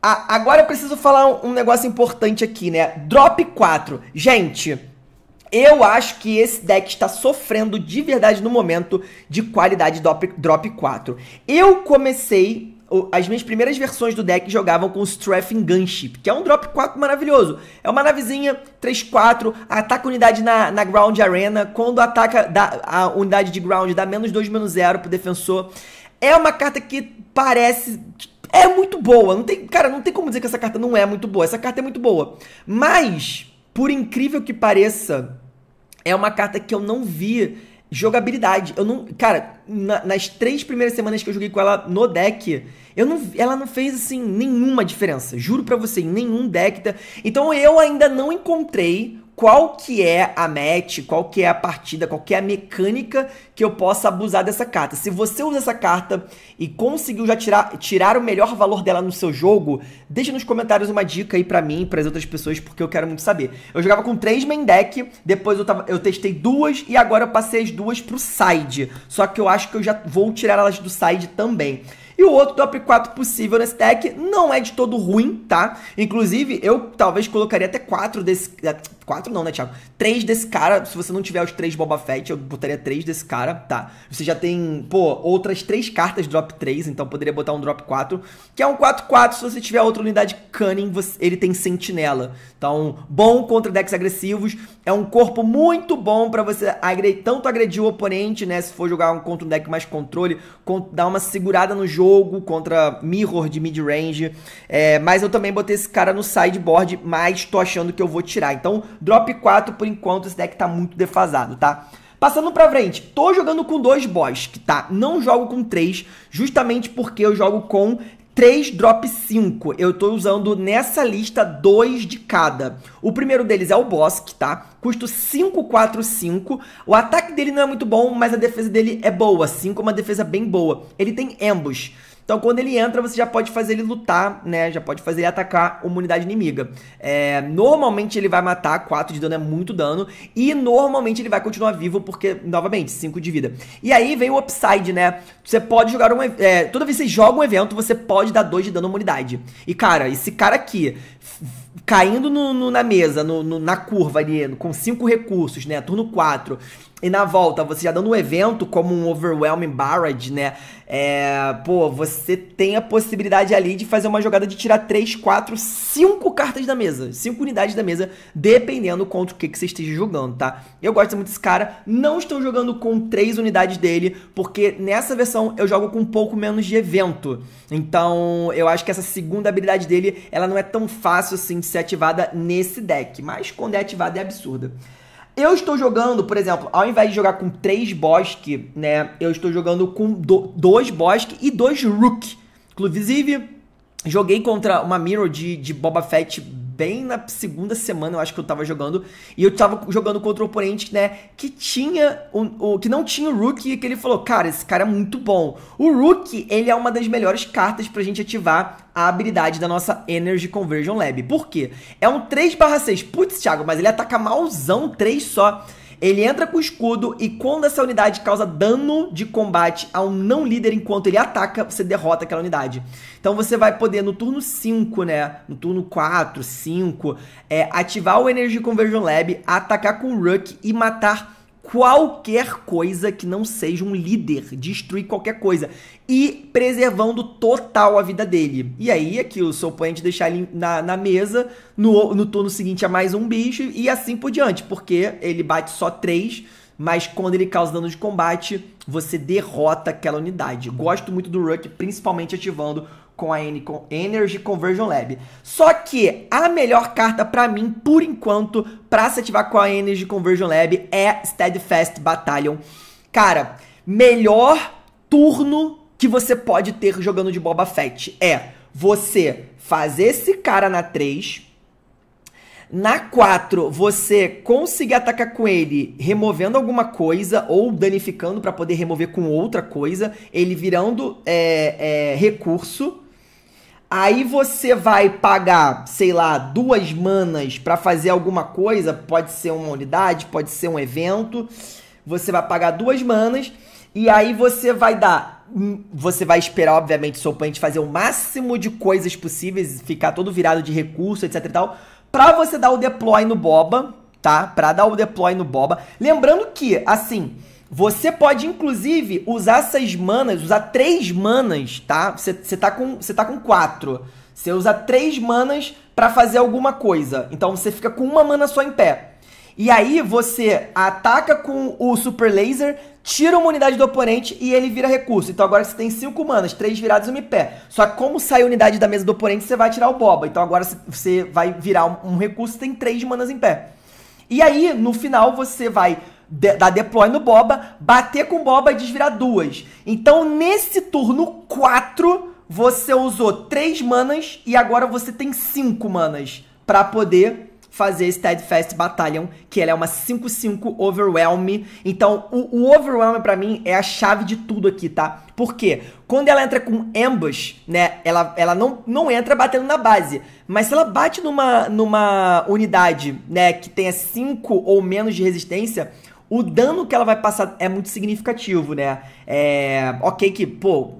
a, agora eu preciso falar um, um negócio importante aqui, né? Drop 4. Gente, eu acho que esse deck está sofrendo de verdade no momento de qualidade drop, drop 4. Eu comecei as minhas primeiras versões do deck jogavam com o Strafing Gunship, que é um drop 4 maravilhoso. É uma navezinha 3-4, ataca unidade na, na Ground Arena, quando ataca dá, a unidade de Ground dá menos 2, menos 0 pro defensor. É uma carta que parece... É muito boa, não tem, cara, não tem como dizer que essa carta não é muito boa. Essa carta é muito boa. Mas, por incrível que pareça, é uma carta que eu não vi jogabilidade. Eu não. Cara, na, nas três primeiras semanas que eu joguei com ela no deck, eu não, ela não fez assim nenhuma diferença. Juro pra você, em nenhum deck. Tá... Então eu ainda não encontrei qual que é a match, qual que é a partida, qual que é a mecânica que eu possa abusar dessa carta. Se você usa essa carta e conseguiu já tirar, tirar o melhor valor dela no seu jogo, deixa nos comentários uma dica aí pra mim e pras outras pessoas, porque eu quero muito saber. Eu jogava com três main deck, depois eu, tava, eu testei duas e agora eu passei as duas pro side. Só que eu acho que eu já vou tirar elas do side também. E o outro top 4 possível nesse deck não é de todo ruim, tá? Inclusive, eu talvez colocaria até 4 desse... 4 é, não, né, Thiago? 3 desse cara. Se você não tiver os 3 Boba Fett, eu botaria 3 desse cara, tá? Você já tem, pô, outras 3 cartas drop 3, então poderia botar um drop 4. Que é um 4-4, se você tiver outra unidade Cunning, você, ele tem sentinela. Então, bom contra decks agressivos. É um corpo muito bom pra você agredir, tanto agredir o oponente, né? Se for jogar um contra um deck mais controle, dar uma segurada no jogo jogo contra Mirror de mid-range. É, mas eu também botei esse cara no sideboard, mas tô achando que eu vou tirar. Então, drop 4 por enquanto, esse deck tá muito defasado, tá? Passando pra frente, tô jogando com dois boss, tá? Não jogo com três, justamente porque eu jogo com 3 drop 5. Eu tô usando nessa lista dois de cada. O primeiro deles é o Bosk, tá? Custo 545. O ataque dele não é muito bom, mas a defesa dele é boa. 5 é uma defesa bem boa. Ele tem ambush. Então, quando ele entra, você já pode fazer ele lutar, né? Já pode fazer ele atacar uma unidade inimiga. É, normalmente ele vai matar, 4 de dano é muito dano. E normalmente ele vai continuar vivo, porque, novamente, 5 de vida. E aí vem o upside, né? Você pode jogar um... É, toda vez que você joga um evento, você pode dar 2 de dano a uma unidade. E, cara, esse cara aqui caindo no, no, na mesa, no, no, na curva ali, com cinco recursos, né? Turno 4. E na volta, você já dando um evento como um Overwhelming Barrage, né? É, pô, você tem a possibilidade ali de fazer uma jogada de tirar 3, 4, 5 cartas da mesa. 5 unidades da mesa, dependendo contra o que, que você esteja jogando, tá? Eu gosto muito desse cara. Não estou jogando com 3 unidades dele, porque nessa versão eu jogo com um pouco menos de evento. Então, eu acho que essa segunda habilidade dele, ela não é tão fácil assim de ser ativada nesse deck. Mas quando é ativada é absurda. Eu estou jogando, por exemplo, ao invés de jogar com três Bosque, né? Eu estou jogando com do, dois Bosque e dois Rook. Inclusive, joguei contra uma Mirror de, de Boba Fett bem na segunda semana, eu acho que eu tava jogando, e eu tava jogando contra um oponente, né, que tinha o, o que não tinha o Rook, e que ele falou, cara, esse cara é muito bom. O Rook, ele é uma das melhores cartas pra gente ativar a habilidade da nossa Energy Conversion Lab. Por quê? É um 3/6. Putz, Thiago, mas ele ataca malzão 3 só. Ele entra com escudo e quando essa unidade causa dano de combate a um não líder enquanto ele ataca, você derrota aquela unidade. Então você vai poder no turno 5, né, no turno 4, 5, é, ativar o Energy Conversion Lab, atacar com o Rook e matar qualquer coisa que não seja um líder, destruir qualquer coisa e preservando total a vida dele. E aí, aqui o seu oponente deixar ele na, na mesa, no, no turno seguinte a mais um bicho e assim por diante, porque ele bate só três, mas quando ele causa dano de combate, você derrota aquela unidade. Gosto muito do Rook, principalmente ativando com a Energy Conversion Lab. Só que a melhor carta para mim, por enquanto, para se ativar com a Energy Conversion Lab é Steadfast Battalion. Cara, melhor turno que você pode ter jogando de Boba Fett é você fazer esse cara na 3, na 4, você conseguir atacar com ele removendo alguma coisa ou danificando para poder remover com outra coisa, ele virando é, é, recurso. Aí você vai pagar, sei lá, duas manas para fazer alguma coisa, pode ser uma unidade, pode ser um evento. Você vai pagar duas manas e aí você vai dar, você vai esperar obviamente seu oponente fazer o máximo de coisas possíveis, ficar todo virado de recurso, etc e tal, para você dar o deploy no boba, tá? Para dar o deploy no boba. Lembrando que, assim, você pode, inclusive, usar essas manas, usar três manas, tá? Você, tá, com, você tá com quatro. Você usa três manas para fazer alguma coisa. Então você fica com uma mana só em pé. E aí você ataca com o Super Laser, tira uma unidade do oponente e ele vira recurso. Então agora você tem cinco manas, três viradas e um em pé. Só que como sai a unidade da mesa do oponente, você vai tirar o Boba. Então agora você vai virar um, um recurso tem três manas em pé. E aí, no final, você vai de, dar deploy no Boba, bater com Boba e desvirar duas. Então, nesse turno 4, você usou 3 manas e agora você tem 5 manas para poder fazer Steadfast Battalion, que ela é uma 5-5 Overwhelm. Então, o, o Overwhelm para mim é a chave de tudo aqui, tá? Porque quando ela entra com Ambush, né, ela, ela não, não entra batendo na base. Mas se ela bate numa, numa unidade, né, que tenha 5 ou menos de resistência, o dano que ela vai passar é muito significativo, né? É, ok que, pô,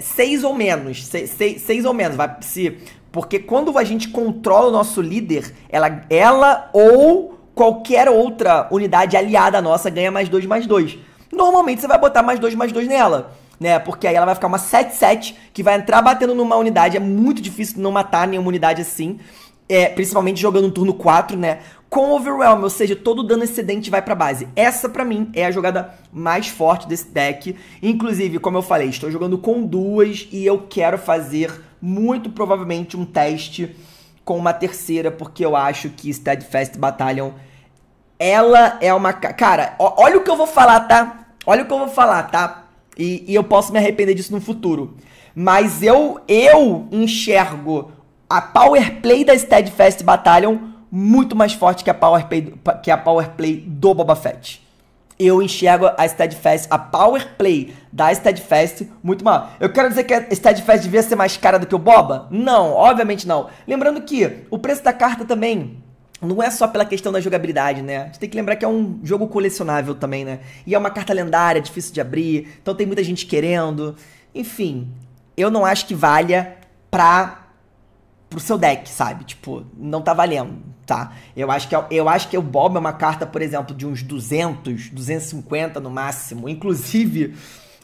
seis ou menos, seis, seis, seis, ou menos, vai se porque quando a gente controla o nosso líder, ela, ela ou qualquer outra unidade aliada nossa ganha mais dois mais dois. Normalmente você vai botar mais dois mais dois nela, né? Porque aí ela vai ficar uma 7-7 que vai entrar batendo numa unidade. É muito difícil não matar nenhuma unidade assim. É, principalmente jogando no turno 4, né? Com Overwhelm, ou seja, todo dano excedente vai pra base. Essa, para mim, é a jogada mais forte desse deck. Inclusive, como eu falei, estou jogando com duas e eu quero fazer, muito provavelmente, um teste com uma terceira, porque eu acho que Steadfast Battalion ela é uma. Cara, olha o que eu vou falar, tá? Olha o que eu vou falar, tá? E, e eu posso me arrepender disso no futuro. Mas eu, eu enxergo a Power Play da Steadfast Battalion muito mais forte que a Power Play, que a Power Play do Boba Fett. Eu enxergo a Steadfast, a Power Play da Steadfast muito mal. Eu quero dizer que a Steadfast devia ser mais cara do que o Boba? Não, obviamente não. Lembrando que o preço da carta também não é só pela questão da jogabilidade, né? A gente tem que lembrar que é um jogo colecionável também, né? E é uma carta lendária, difícil de abrir, então tem muita gente querendo. Enfim, eu não acho que valha pra pro seu deck, sabe? Tipo, não tá valendo, tá? Eu acho que é eu acho que o Bob é uma carta, por exemplo, de uns 200, 250 no máximo, inclusive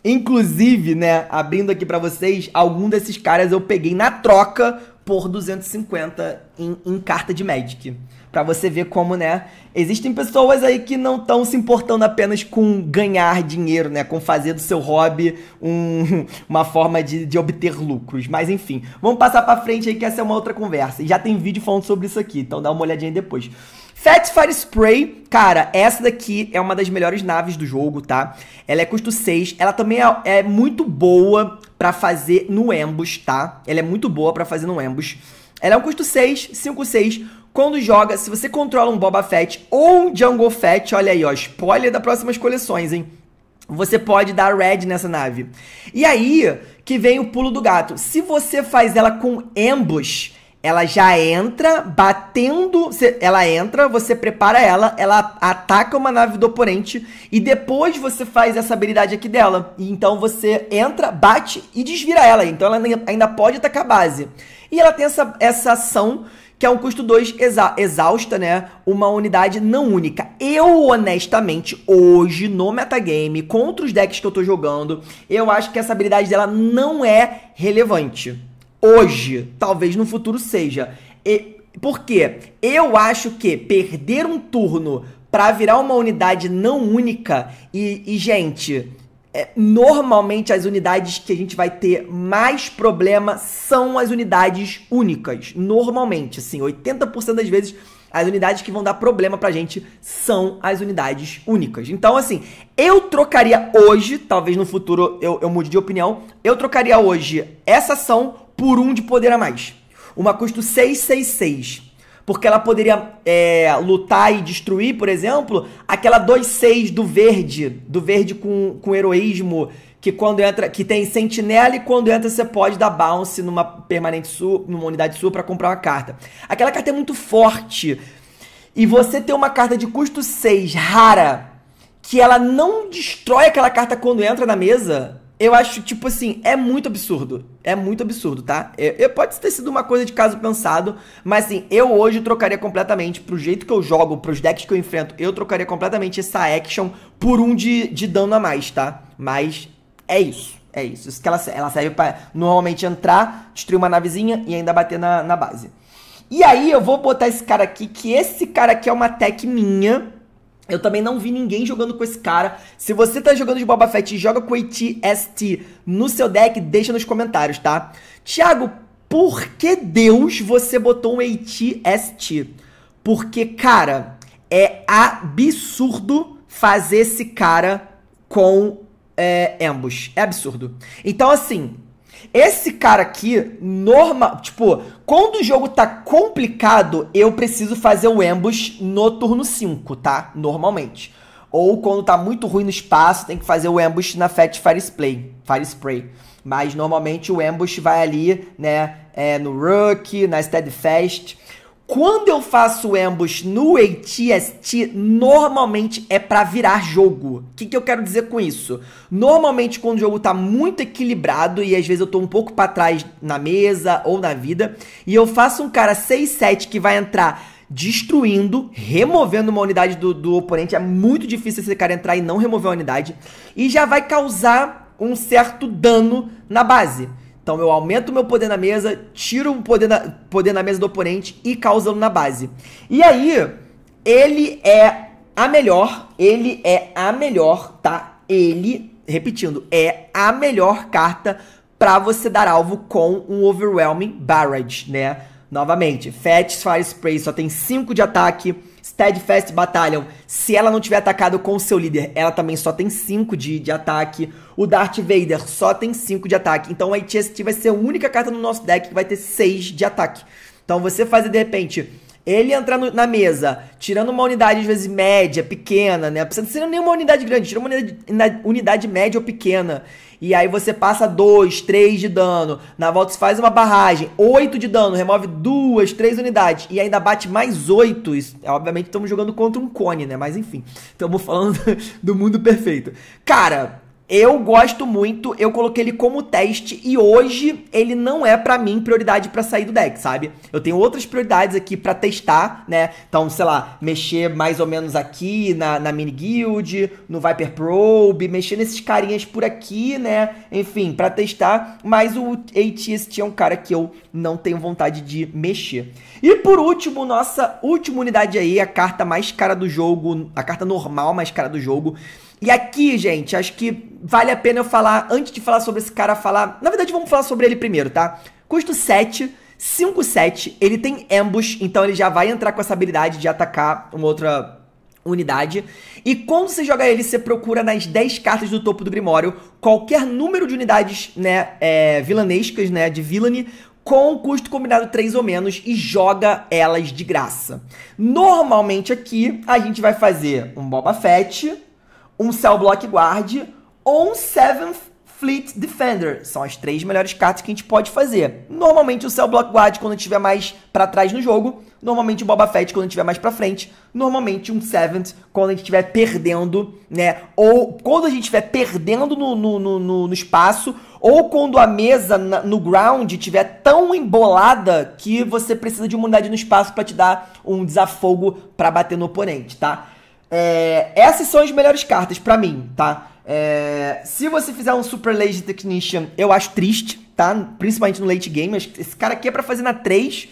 Inclusive, né, abrindo aqui para vocês, algum desses caras eu peguei na troca por 250 em, em carta de Magic para você ver como, né, existem pessoas aí que não estão se importando apenas com ganhar dinheiro, né, com fazer do seu hobby um, uma forma de, de obter lucros. Mas enfim, vamos passar para frente aí que essa é uma outra conversa. E já tem vídeo falando sobre isso aqui, então dá uma olhadinha depois. Fat Fire Spray, cara, essa daqui é uma das melhores naves do jogo, tá? Ela é custo 6, ela também é, é muito boa para fazer no ambush, tá? Ela é muito boa para fazer no ambush. Ela é um custo 6, 5, 6. Quando joga, se você controla um Boba Fett ou um Jungle Fett, olha aí, ó, spoiler das próximas coleções, hein? Você pode dar red nessa nave. E aí que vem o pulo do gato. Se você faz ela com ambush, ela já entra batendo. Ela entra, você prepara ela, ela ataca uma nave do oponente e depois você faz essa habilidade aqui dela. E então você entra, bate e desvira ela. Então ela ainda pode atacar a base. E ela tem essa, essa ação que é um custo 2 exa exausta, né? Uma unidade não única. Eu, honestamente, hoje, no metagame, contra os decks que eu tô jogando, eu acho que essa habilidade dela não é relevante. Hoje, talvez no futuro seja. E, por quê? Eu acho que perder um turno para virar uma unidade não única e, e gente, é, normalmente as unidades que a gente vai ter mais problema são as unidades únicas. Normalmente, assim, 80% das vezes as unidades que vão dar problema pra gente são as unidades únicas. Então, assim, eu trocaria hoje, talvez no futuro eu, eu mude de opinião, eu trocaria hoje essa ação por um de poder a mais. Uma custo 666 porque ela poderia é, lutar e destruir, por exemplo, aquela 2-6 do verde, do verde com, com heroísmo, que quando entra, que tem sentinela e quando entra você pode dar bounce numa permanente sua, numa unidade sua para comprar uma carta. Aquela carta é muito forte. E você ter uma carta de custo 6 rara, que ela não destrói aquela carta quando entra na mesa, eu acho, tipo assim, é muito absurdo. É muito absurdo, tá? Eu, pode ter sido uma coisa de caso pensado, mas assim, eu hoje trocaria completamente, pro jeito que eu jogo, pros decks que eu enfrento, eu trocaria completamente essa action por um de, de dano a mais, tá? Mas é isso. É isso. Isso que ela, ela serve para normalmente entrar, destruir uma navezinha e ainda bater na, na base. E aí eu vou botar esse cara aqui, que esse cara aqui é uma tech minha eu também não vi ninguém jogando com esse cara. Se você tá jogando de Boba Fett e joga com AT-ST no seu deck, deixa nos comentários, tá? Thiago, por que Deus você botou um AT-ST? Porque, cara, é absurdo fazer esse cara com é. É absurdo. Então, assim, esse cara aqui, normal, tipo, quando o jogo tá complicado, eu preciso fazer o ambush no turno 5, tá? Normalmente. Ou quando tá muito ruim no espaço, tem que fazer o ambush na Fat Fire Spray. Fire Spray. Mas normalmente o ambush vai ali, né, é, no Rook, na Steadfast. Quando eu faço ambush no ATST, normalmente é para virar jogo. O que, que eu quero dizer com isso? Normalmente quando o jogo tá muito equilibrado e às vezes eu tô um pouco para trás na mesa ou na vida, e eu faço um cara 6-7 que vai entrar destruindo, removendo uma unidade do, do oponente, é muito difícil esse cara entrar e não remover a unidade, e já vai causar um certo dano na base. Então eu aumento o meu poder na mesa, tiro o poder na, poder na mesa do oponente e causando na base. E aí, ele é a melhor, ele é a melhor, tá? Ele, repetindo, é a melhor carta para você dar alvo com um Overwhelming Barrage, né? Novamente, Fat Fire Spray só tem 5 de ataque, Steadfast Battalion, se ela não tiver atacado com o seu líder, ela também só tem 5 de, de ataque. O Darth Vader só tem 5 de ataque. Então a HST vai ser a única carta no nosso deck que vai ter 6 de ataque. Então você faz de repente ele entrar no, na mesa, tirando uma unidade, às vezes, média, pequena, né? Precisa ser nenhuma unidade grande, tira uma unidade, unidade média ou pequena. E aí você passa 2, 3 de dano. Na volta você faz uma barragem, 8 de dano, remove duas, três unidades. E ainda bate mais 8. Isso, obviamente estamos jogando contra um cone, né? Mas enfim, estamos falando do mundo perfeito. Cara, eu gosto muito, eu coloquei ele como teste e hoje ele não é para mim prioridade para sair do deck, sabe? Eu tenho outras prioridades aqui para testar, né? Então, sei lá, mexer mais ou menos aqui na, na mini guild, no Viper Probe, mexer nesses carinhas por aqui, né? Enfim, para testar, mas o ATST é um cara que eu não tenho vontade de mexer. E por último, nossa última unidade aí, a carta mais cara do jogo, a carta normal mais cara do jogo, e aqui, gente, acho que vale a pena eu falar, antes de falar sobre esse cara, falar. Na verdade, vamos falar sobre ele primeiro, tá? Custo 7, 5, 7. Ele tem ambush, então ele já vai entrar com essa habilidade de atacar uma outra unidade. E quando você joga ele, você procura nas 10 cartas do topo do Grimório qualquer número de unidades, né, é, vilanescas, né, de villainy, com custo combinado 3 ou menos e joga elas de graça. Normalmente aqui a gente vai fazer um Boba Fett, um Cell Block Guard ou um Seventh Fleet Defender. São as três melhores cartas que a gente pode fazer. Normalmente o Cell Block Guard quando estiver mais para trás no jogo, normalmente o Boba Fett quando estiver mais para frente, normalmente um Seventh quando a gente estiver perdendo, né? Ou quando a gente estiver perdendo no, no, no, no espaço, ou quando a mesa na, no ground estiver tão embolada que você precisa de uma unidade no espaço para te dar um desafogo para bater no oponente, tá? É, essas são as melhores cartas para mim, tá? É, se você fizer um Super Lazy Technician, eu acho triste, tá? Principalmente no late game. Esse cara aqui é pra fazer na 3.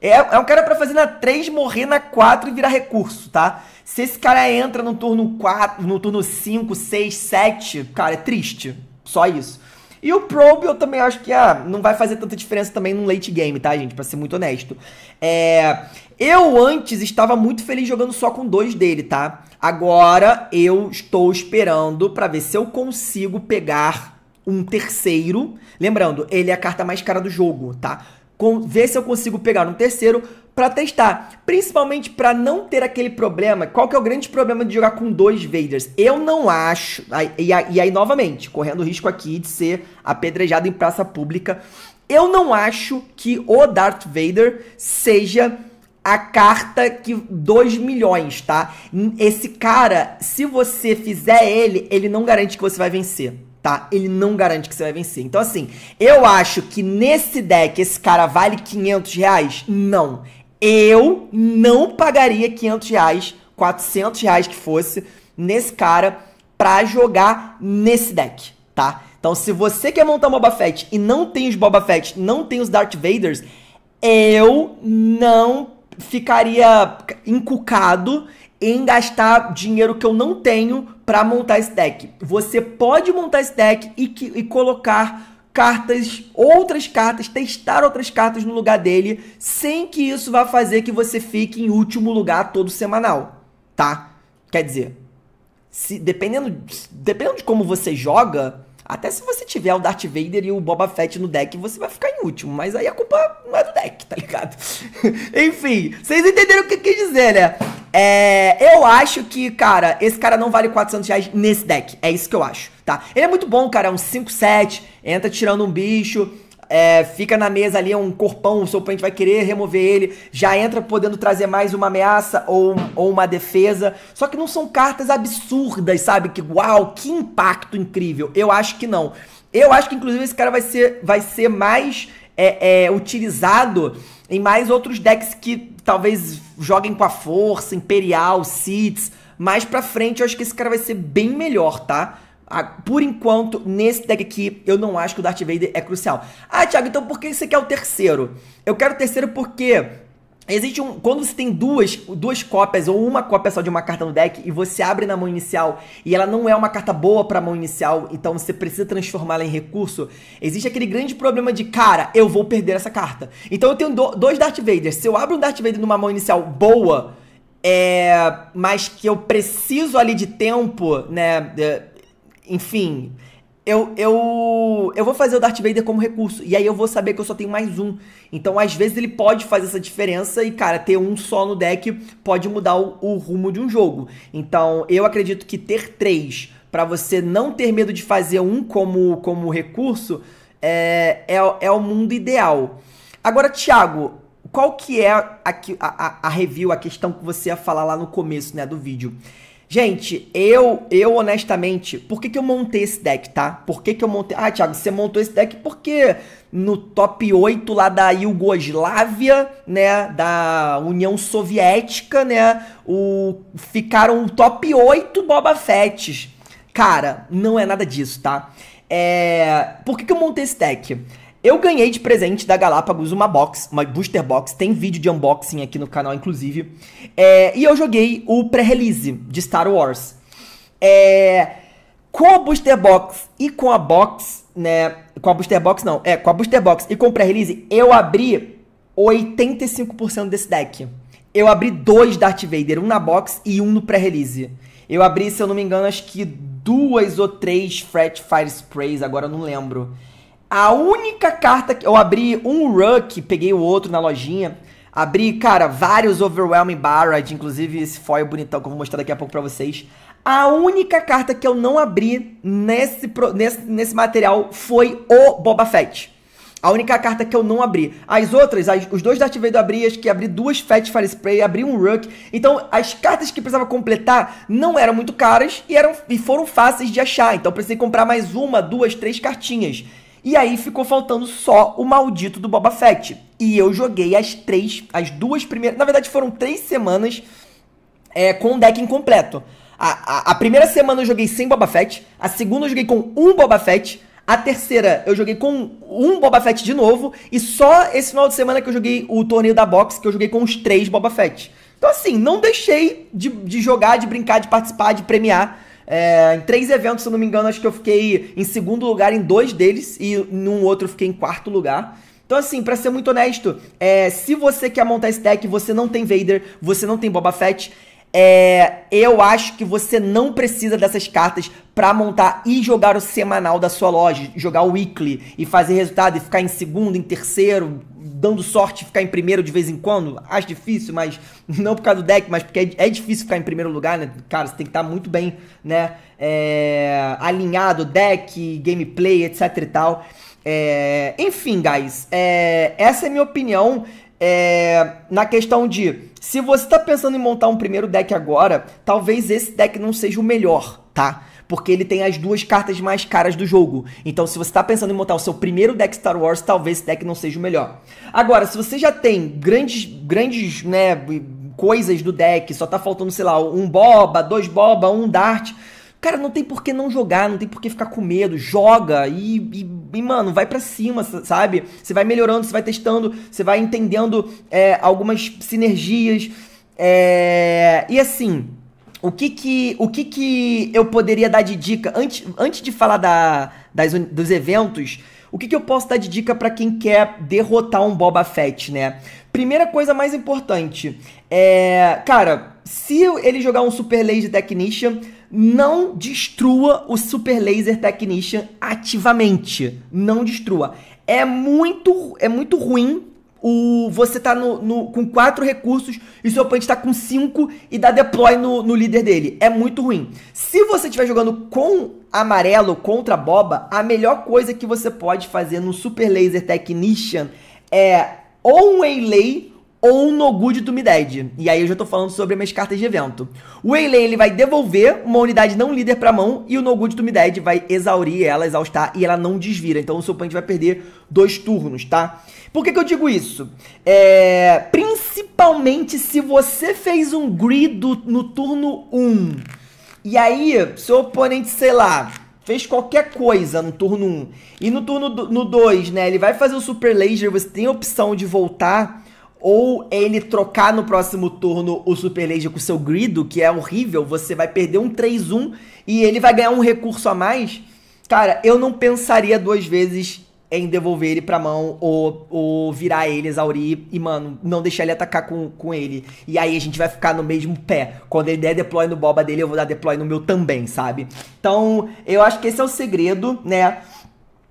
É, é um cara pra fazer na 3, morrer na 4 e virar recurso, tá? Se esse cara entra no turno 4, no turno 5, 6, 7, cara, é triste. Só isso. E o Probe eu também acho que ah, não vai fazer tanta diferença também no late game, tá, gente? Pra ser muito honesto. É, eu antes estava muito feliz jogando só com dois dele, tá? Agora eu estou esperando para ver se eu consigo pegar um terceiro. Lembrando, ele é a carta mais cara do jogo, tá? Com, ver se eu consigo pegar um terceiro para testar, principalmente para não ter aquele problema. Qual que é o grande problema de jogar com dois Vaders? Eu não acho, e e aí novamente, correndo o risco aqui de ser apedrejado em praça pública, eu não acho que o Darth Vader seja a carta que 2 milhões, tá? Esse cara, se você fizer ele, ele não garante que você vai vencer, tá? Ele não garante que você vai vencer. Então, assim, eu acho que nesse deck esse cara vale 500 reais? Não eu não pagaria 500 reais, 400 reais que fosse, nesse cara pra jogar nesse deck, tá? Então, se você quer montar um Boba Fett e não tem os Boba Fett, não tem os Darth Vaders, eu não ficaria encucado em gastar dinheiro que eu não tenho para montar esse deck. Você pode montar esse deck e, e colocar cartas, outras cartas, testar outras cartas no lugar dele, sem que isso vá fazer que você fique em último lugar todo semanal, tá? Quer dizer, se dependendo, dependendo de como você joga, até se você tiver o Darth Vader e o Boba Fett no deck, você vai ficar em último. Mas aí a culpa não é do deck, tá ligado? Enfim, vocês entenderam o que eu quis dizer, né? É, eu acho que, cara, esse cara não vale 400 reais nesse deck. É isso que eu acho, tá? Ele é muito bom, cara. É um 5-7, entra tirando um bicho. É, fica na mesa ali, é um corpão, o seu oponente vai querer remover ele, já entra podendo trazer mais uma ameaça ou, ou uma defesa. Só que não são cartas absurdas, sabe? Que uau, que impacto incrível. Eu acho que não. Eu acho que inclusive esse cara vai ser, vai ser mais é, é, utilizado em mais outros decks que talvez joguem com a força, Imperial, Seeds. Mais pra frente eu acho que esse cara vai ser bem melhor, tá? Por enquanto, nesse deck aqui, eu não acho que o Darth Vader é crucial. Ah, Thiago, então por que você quer o terceiro? Eu quero o terceiro porque Existe um. Quando você tem duas, duas cópias ou uma cópia só de uma carta no deck e você abre na mão inicial e ela não é uma carta boa pra mão inicial, então você precisa transformá-la em recurso, existe aquele grande problema de, cara, eu vou perder essa carta. Então eu tenho do, dois Darth Vader. Se eu abro um Darth Vader numa mão inicial boa, é, mas que eu preciso ali de tempo, né? É, enfim, eu, eu, eu vou fazer o Darth Vader como recurso. E aí eu vou saber que eu só tenho mais um. Então, às vezes, ele pode fazer essa diferença e, cara, ter um só no deck pode mudar o, o rumo de um jogo. Então, eu acredito que ter três para você não ter medo de fazer um como, como recurso é, é, é o mundo ideal. Agora, Thiago, qual que é a, a, a, review, a questão que você ia falar lá no começo, né, do vídeo? Gente, eu, eu honestamente, por que, que eu montei esse deck, tá? Por que, que eu montei... Ah, Thiago, você montou esse deck porque no top 8 lá da Iugoslávia, né, da União Soviética, né, o, ficaram top 8 Boba Fetts. Cara, não é nada disso, tá? É... Por que, que eu montei esse deck? Eu ganhei de presente da Galápagos uma box, uma booster box, tem vídeo de unboxing aqui no canal, inclusive. É, e eu joguei o pré-release de Star Wars. É, com a booster box e com a box, né? Com a booster box, não, é, com a booster box e com o pré-release, eu abri 85% desse deck. Eu abri dois Darth Vader, um na box e um no pré-release. Eu abri, se eu não me engano, acho que duas ou três Fret Fire Sprays, agora eu não lembro. A única carta que eu abri um Ruck, peguei o outro na lojinha. Abri, cara, vários Overwhelming Barrage, inclusive esse foil bonitão que eu vou mostrar daqui a pouco pra vocês. A única carta que eu não abri nesse, nesse, nesse material foi o Boba Fett. A única carta que eu não abri. As outras, as, os dois Darth Vader eu abri, acho que abri duas Fat Fire Spray, abri um Rook. Então, as cartas que precisava completar não eram muito caras e, eram, e foram fáceis de achar. Então, precisei comprar mais uma, duas, três cartinhas. E aí ficou faltando só o maldito do Boba Fett. E eu joguei as três, as duas primeiras. Na verdade, foram três semanas é, com o deck incompleto. A, a, a, primeira semana eu joguei sem Boba Fett. A segunda eu joguei com um Boba Fett. A terceira eu joguei com um Boba Fett de novo. E só esse final de semana que eu joguei o torneio da box, que eu joguei com os três Boba Fett. Então, assim, não deixei de, de jogar, de brincar, de participar, de premiar. É, em três eventos, se eu não me engano, acho que eu fiquei em segundo lugar em dois deles e num outro eu fiquei em quarto lugar. Então, assim, para ser muito honesto, é, se você quer montar esse deck, você não tem Vader, você não tem Boba Fett, é, eu acho que você não precisa dessas cartas para montar e jogar o semanal da sua loja, jogar o weekly e fazer resultado e ficar em segundo, em terceiro, dando sorte ficar em primeiro de vez em quando. Acho difícil, mas não por causa do deck, mas porque é, é difícil ficar em primeiro lugar, né? Cara, você tem que estar muito bem, né? É, alinhado, deck, gameplay, etc e tal. É, enfim, guys, é, essa é a minha opinião é, na questão de se você está pensando em montar um primeiro deck agora, talvez esse deck não seja o melhor, tá? Porque ele tem as duas cartas mais caras do jogo. Então, se você está pensando em montar o seu primeiro deck Star Wars, talvez esse deck não seja o melhor. Agora, se você já tem grandes, grandes, né, coisas do deck, só tá faltando, sei lá, um Boba, dois Boba, um Dart Cara, não tem por que não jogar, não tem por que ficar com medo. Joga e, e, e mano, vai para cima, sabe? Você vai melhorando, você vai testando, você vai entendendo é, algumas sinergias. É... E assim, o que que, o que que eu poderia dar de dica antes, antes de falar da, das, dos eventos? O que, que eu posso dar de dica para quem quer derrotar um Boba Fett, né? Primeira coisa mais importante é, cara, se ele jogar um Super Laser Technician, não destrua o Super Laser Technician ativamente. Não destrua. É muito, é muito ruim o, você tá no, no, com quatro recursos e seu oponente tá com cinco e dá deploy no, no líder dele. É muito ruim. Se você estiver jogando com amarelo contra boba, a melhor coisa que você pode fazer no Super Laser Technician é ou um Waylay ou no Good to Me Dead. E aí eu já tô falando sobre minhas cartas de evento. O Waylay, ele vai devolver uma unidade não líder pra mão e o No Good to Me Dead vai exaurir ela, exaustar e ela não desvira. Então o seu oponente vai perder dois turnos, tá? Por que, que eu digo isso? É... Principalmente se você fez um grid no turno 1 e aí seu oponente, sei lá, fez qualquer coisa no turno 1 e no turno no 2, né, ele vai fazer o Super Laser, você tem a opção de voltar ou ele trocar no próximo turno o Super Laser com seu Grido, que é horrível, você vai perder um 3-1 e ele vai ganhar um recurso a mais. Cara, eu não pensaria duas vezes em devolver ele pra mão ou, ou virar ele, exaurir e, mano, não deixar ele atacar com, com ele. E aí a gente vai ficar no mesmo pé. Quando ele der deploy no boba dele, eu vou dar deploy no meu também, sabe? Então, eu acho que esse é o segredo, né?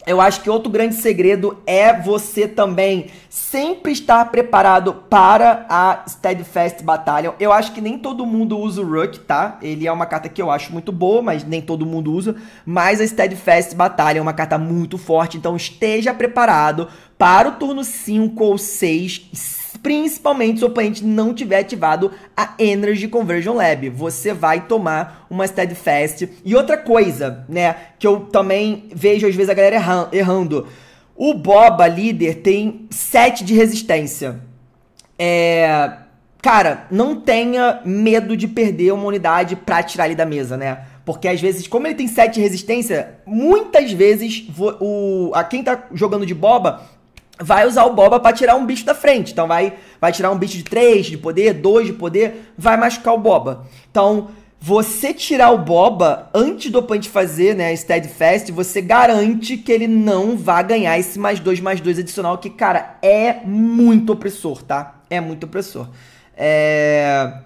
Eu acho que outro grande segredo é você também sempre estar preparado para a Steadfast Battalion. Eu acho que nem todo mundo usa o Rook, tá? Ele é uma carta que eu acho muito boa, mas nem todo mundo usa. Mas a Steadfast Battalion é uma carta muito forte, então esteja preparado para o turno 5 ou 6 principalmente se o oponente não tiver ativado a Energy Conversion Lab. Você vai tomar uma Steadfast. E outra coisa, né, que eu também vejo às vezes a galera errando. O Boba líder tem 7 de resistência. É. Cara, não tenha medo de perder uma unidade pra tirar ele da mesa, né? Porque às vezes, como ele tem 7 de resistência, muitas vezes o, a quem tá jogando de boba vai usar o Boba para tirar um bicho da frente. Então vai, vai tirar um bicho de 3 de poder, 2 de poder, vai machucar o Boba. Então, você tirar o Boba antes do oponente fazer, né, Steadfast, você garante que ele não vai ganhar esse mais 2 mais 2 adicional, que, cara, é muito opressor, tá? É muito opressor. É...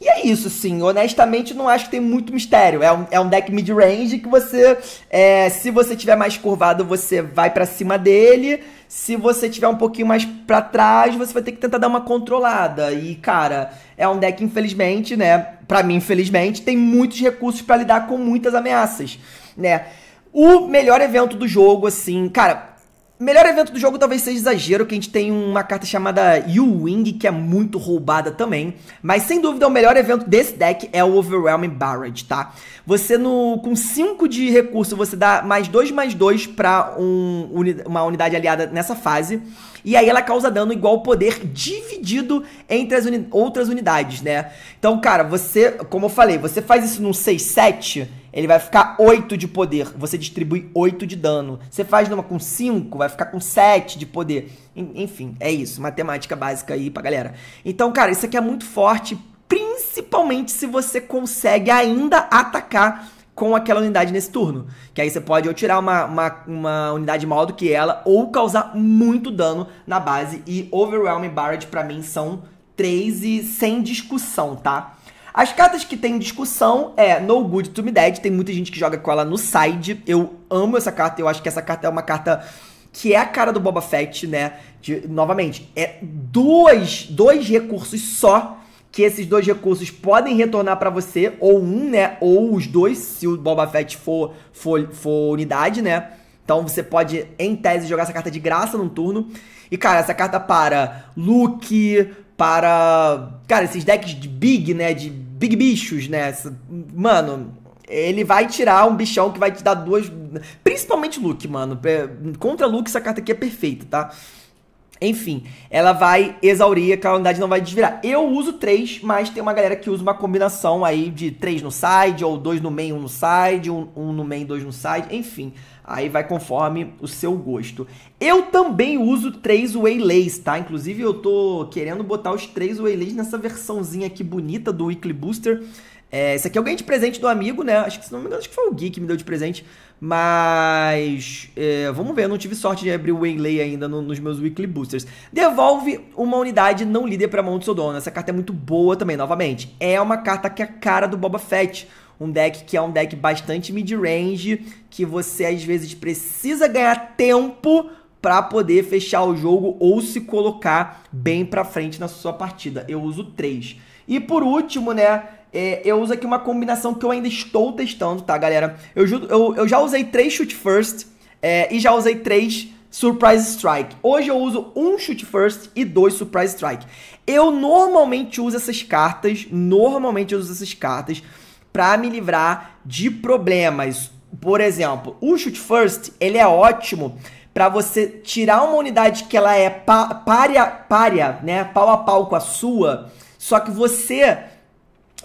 E é isso, sim. Honestamente, não acho que tem muito mistério. É um, é um deck mid-range que você, é, se você tiver mais curvado, você vai para cima dele. Se você tiver um pouquinho mais para trás, você vai ter que tentar dar uma controlada. E, cara, é um deck, infelizmente, né? Pra mim, infelizmente, tem muitos recursos para lidar com muitas ameaças, né? O melhor evento do jogo, assim, cara, Melhor evento do jogo talvez seja exagero, que a gente tem uma carta chamada U-Wing, que é muito roubada também. Mas sem dúvida o melhor evento desse deck é o Overwhelming Barrage, tá? Você no com 5 de recurso, você dá mais 2 mais 2 pra um, uma unidade aliada nessa fase. E aí ela causa dano igual poder dividido entre as uni outras unidades, né? Então, cara, você, como eu falei, você faz isso num 6-7 ele vai ficar 8 de poder. Você distribui 8 de dano. Você faz numa com 5, vai ficar com 7 de poder. Enfim, é isso. Matemática básica aí pra galera. Então, cara, isso aqui é muito forte, principalmente se você consegue ainda atacar com aquela unidade nesse turno. Que aí você pode ou tirar uma, uma, uma unidade maior do que ela, ou causar muito dano na base. E Overwhelming Barrage, pra mim, são 3 e sem discussão, tá? As cartas que tem discussão é No Good to Me Dead, tem muita gente que joga com ela no side. Eu amo essa carta, eu acho que essa carta é uma carta que é a cara do Boba Fett, né? De, novamente, é duas, dois recursos só que esses dois recursos podem retornar para você, ou um, né? Ou os dois, se o Boba Fett for, for, for unidade, né? Então você pode, em tese, jogar essa carta de graça num turno. E, cara, essa carta para Luke, para. Cara, esses decks de big, né? De big bichos, né? Mano, ele vai tirar um bichão que vai te dar duas. Principalmente Luke, mano. Contra Luke, essa carta aqui é perfeita, tá? Enfim, ela vai exaurir, a unidade não vai desvirar. Eu uso três, mas tem uma galera que usa uma combinação aí de três no side, ou dois no main, um no side, um, um no main, dois no side, enfim. Aí vai conforme o seu gosto. Eu também uso três Waylays, tá? Inclusive eu tô querendo botar os três Waylays nessa versãozinha aqui bonita do Weekly Booster. É, esse aqui eu ganhei de presente do amigo, né? Acho que se não me engano, acho que foi o Gui que me deu de presente. Mas é, vamos ver, eu não tive sorte de abrir o Waylay ainda no, nos meus Weekly Boosters. Devolve uma unidade não líder pra mão do seu dono. Essa carta é muito boa também, novamente. É uma carta que é a cara do Boba Fett um deck que é um deck bastante mid-range, que você às vezes precisa ganhar tempo para poder fechar o jogo ou se colocar bem para frente na sua partida. Eu uso três. E por último, né, é, eu uso aqui uma combinação que eu ainda estou testando, tá, galera? Eu, eu, eu já usei três Shoot First é, e já usei três Surprise Strike. Hoje eu uso um Shoot First e dois Surprise Strike. Eu normalmente uso essas cartas, normalmente eu uso essas cartas para me livrar de problemas. Por exemplo, o Shoot First, ele é ótimo para você tirar uma unidade que ela é párea, párea, né, pau a pau com a sua, só que você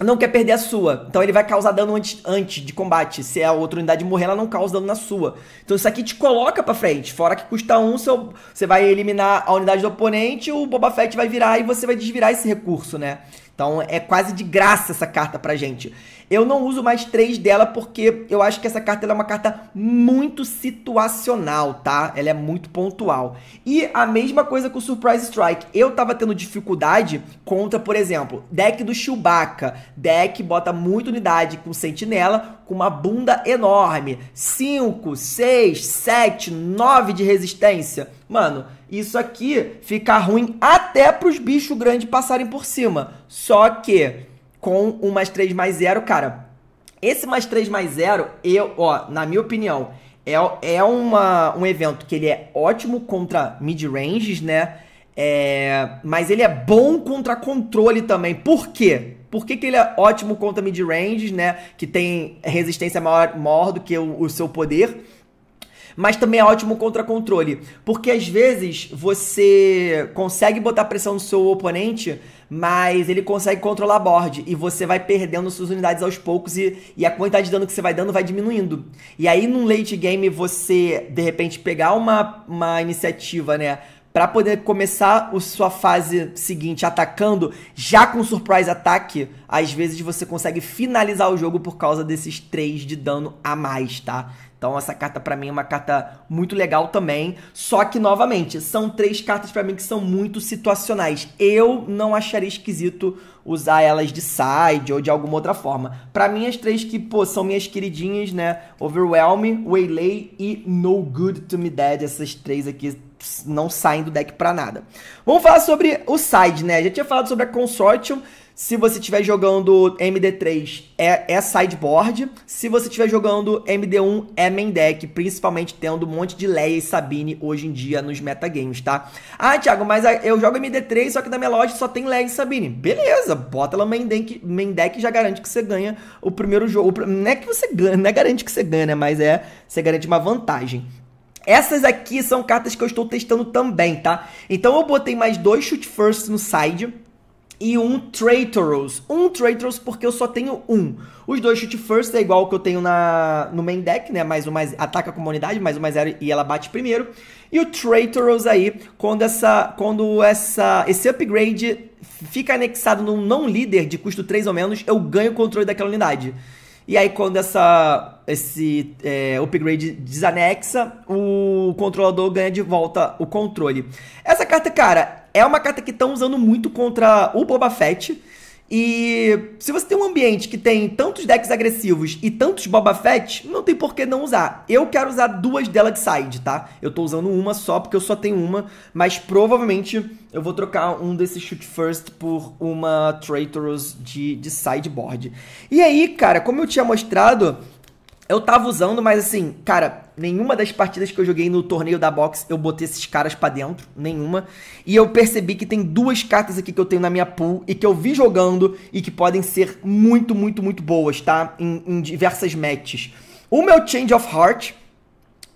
não quer perder a sua. Então ele vai causar dano antes, antes de combate. Se a outra unidade morrer, ela não causa dano na sua. Então isso aqui te coloca pra frente. Fora que custa um, seu, você vai eliminar a unidade do oponente, o Boba Fett vai virar e você vai desvirar esse recurso, né? Então é quase de graça essa carta pra gente. Eu não uso mais três dela porque eu acho que essa carta é uma carta muito situacional, tá? Ela é muito pontual. E a mesma coisa com o Surprise Strike. Eu tava tendo dificuldade contra, por exemplo, deck do Chewbacca. Deck bota muita unidade com sentinela, com uma bunda enorme. 5, 6, 7, 9 de resistência. Mano, isso aqui fica ruim até pros bichos grandes passarem por cima. Só que com um mais 3 mais 0, cara. Esse mais 3 mais 0, eu, ó, na minha opinião, é, é uma, um evento que ele é ótimo contra mid-ranges, né? É, mas ele é bom contra controle também. Por quê? Por que, que ele é ótimo contra mid-ranges, né? Que tem resistência maior, maior do que o, o seu poder mas também é ótimo contra controle, porque às vezes você consegue botar pressão no seu oponente, mas ele consegue controlar a board e você vai perdendo suas unidades aos poucos e, e a quantidade de dano que você vai dando vai diminuindo. E aí num late game você de repente pegar uma, uma iniciativa, né? para poder começar a sua fase seguinte atacando, já com surprise ataque, às vezes você consegue finalizar o jogo por causa desses 3 de dano a mais, tá? Então essa carta para mim é uma carta muito legal também. Só que novamente, são três cartas para mim que são muito situacionais. Eu não acharia esquisito usar elas de side ou de alguma outra forma. Para mim as três que, pô, são minhas queridinhas, né? Overwhelm, Waylay e No Good to Me Dead, essas três aqui não saem do deck para nada. Vamos falar sobre o side, né? Já tinha falado sobre a Consortium, se você estiver jogando MD3, é, é sideboard. Se você estiver jogando MD1, é main deck, principalmente tendo um monte de Leia e Sabine hoje em dia nos metagames, tá? Ah, Thiago, mas eu jogo MD3, só que na minha loja só tem Leia e Sabine. Beleza, bota ela main deck, main deck e já garante que você ganha o primeiro jogo. Não é que você ganha, não é garante que você ganha, né? Mas é, você garante uma vantagem. Essas aqui são cartas que eu estou testando também, tá? Então eu botei mais dois Shoot First no side e um Traitorous. Um Traitorous porque eu só tenho um. Os dois Shoot First é igual que eu tenho na, no main deck, né? Mais um mais ataca a comunidade, mais um mais zero e ela bate primeiro. E o Traitorous aí, quando essa quando essa esse upgrade fica anexado num não líder de custo 3 ou menos, eu ganho o controle daquela unidade. E aí, quando essa, esse é, upgrade desanexa, o controlador ganha de volta o controle. Essa carta, cara, é uma carta que estão usando muito contra o Boba Fett. E se você tem um ambiente que tem tantos decks agressivos e tantos Boba Fett, não tem por que não usar. Eu quero usar duas delas de side, tá? Eu tô usando uma só porque eu só tenho uma, mas provavelmente eu vou trocar um desses Shoot First por uma Traitorous de, de sideboard. E aí, cara, como eu tinha mostrado, eu tava usando, mas assim, cara, nenhuma das partidas que eu joguei no torneio da box eu botei esses caras para dentro, nenhuma. E eu percebi que tem duas cartas aqui que eu tenho na minha pool e que eu vi jogando e que podem ser muito, muito, muito boas, tá? Em, em diversas matches. O meu Change of Heart,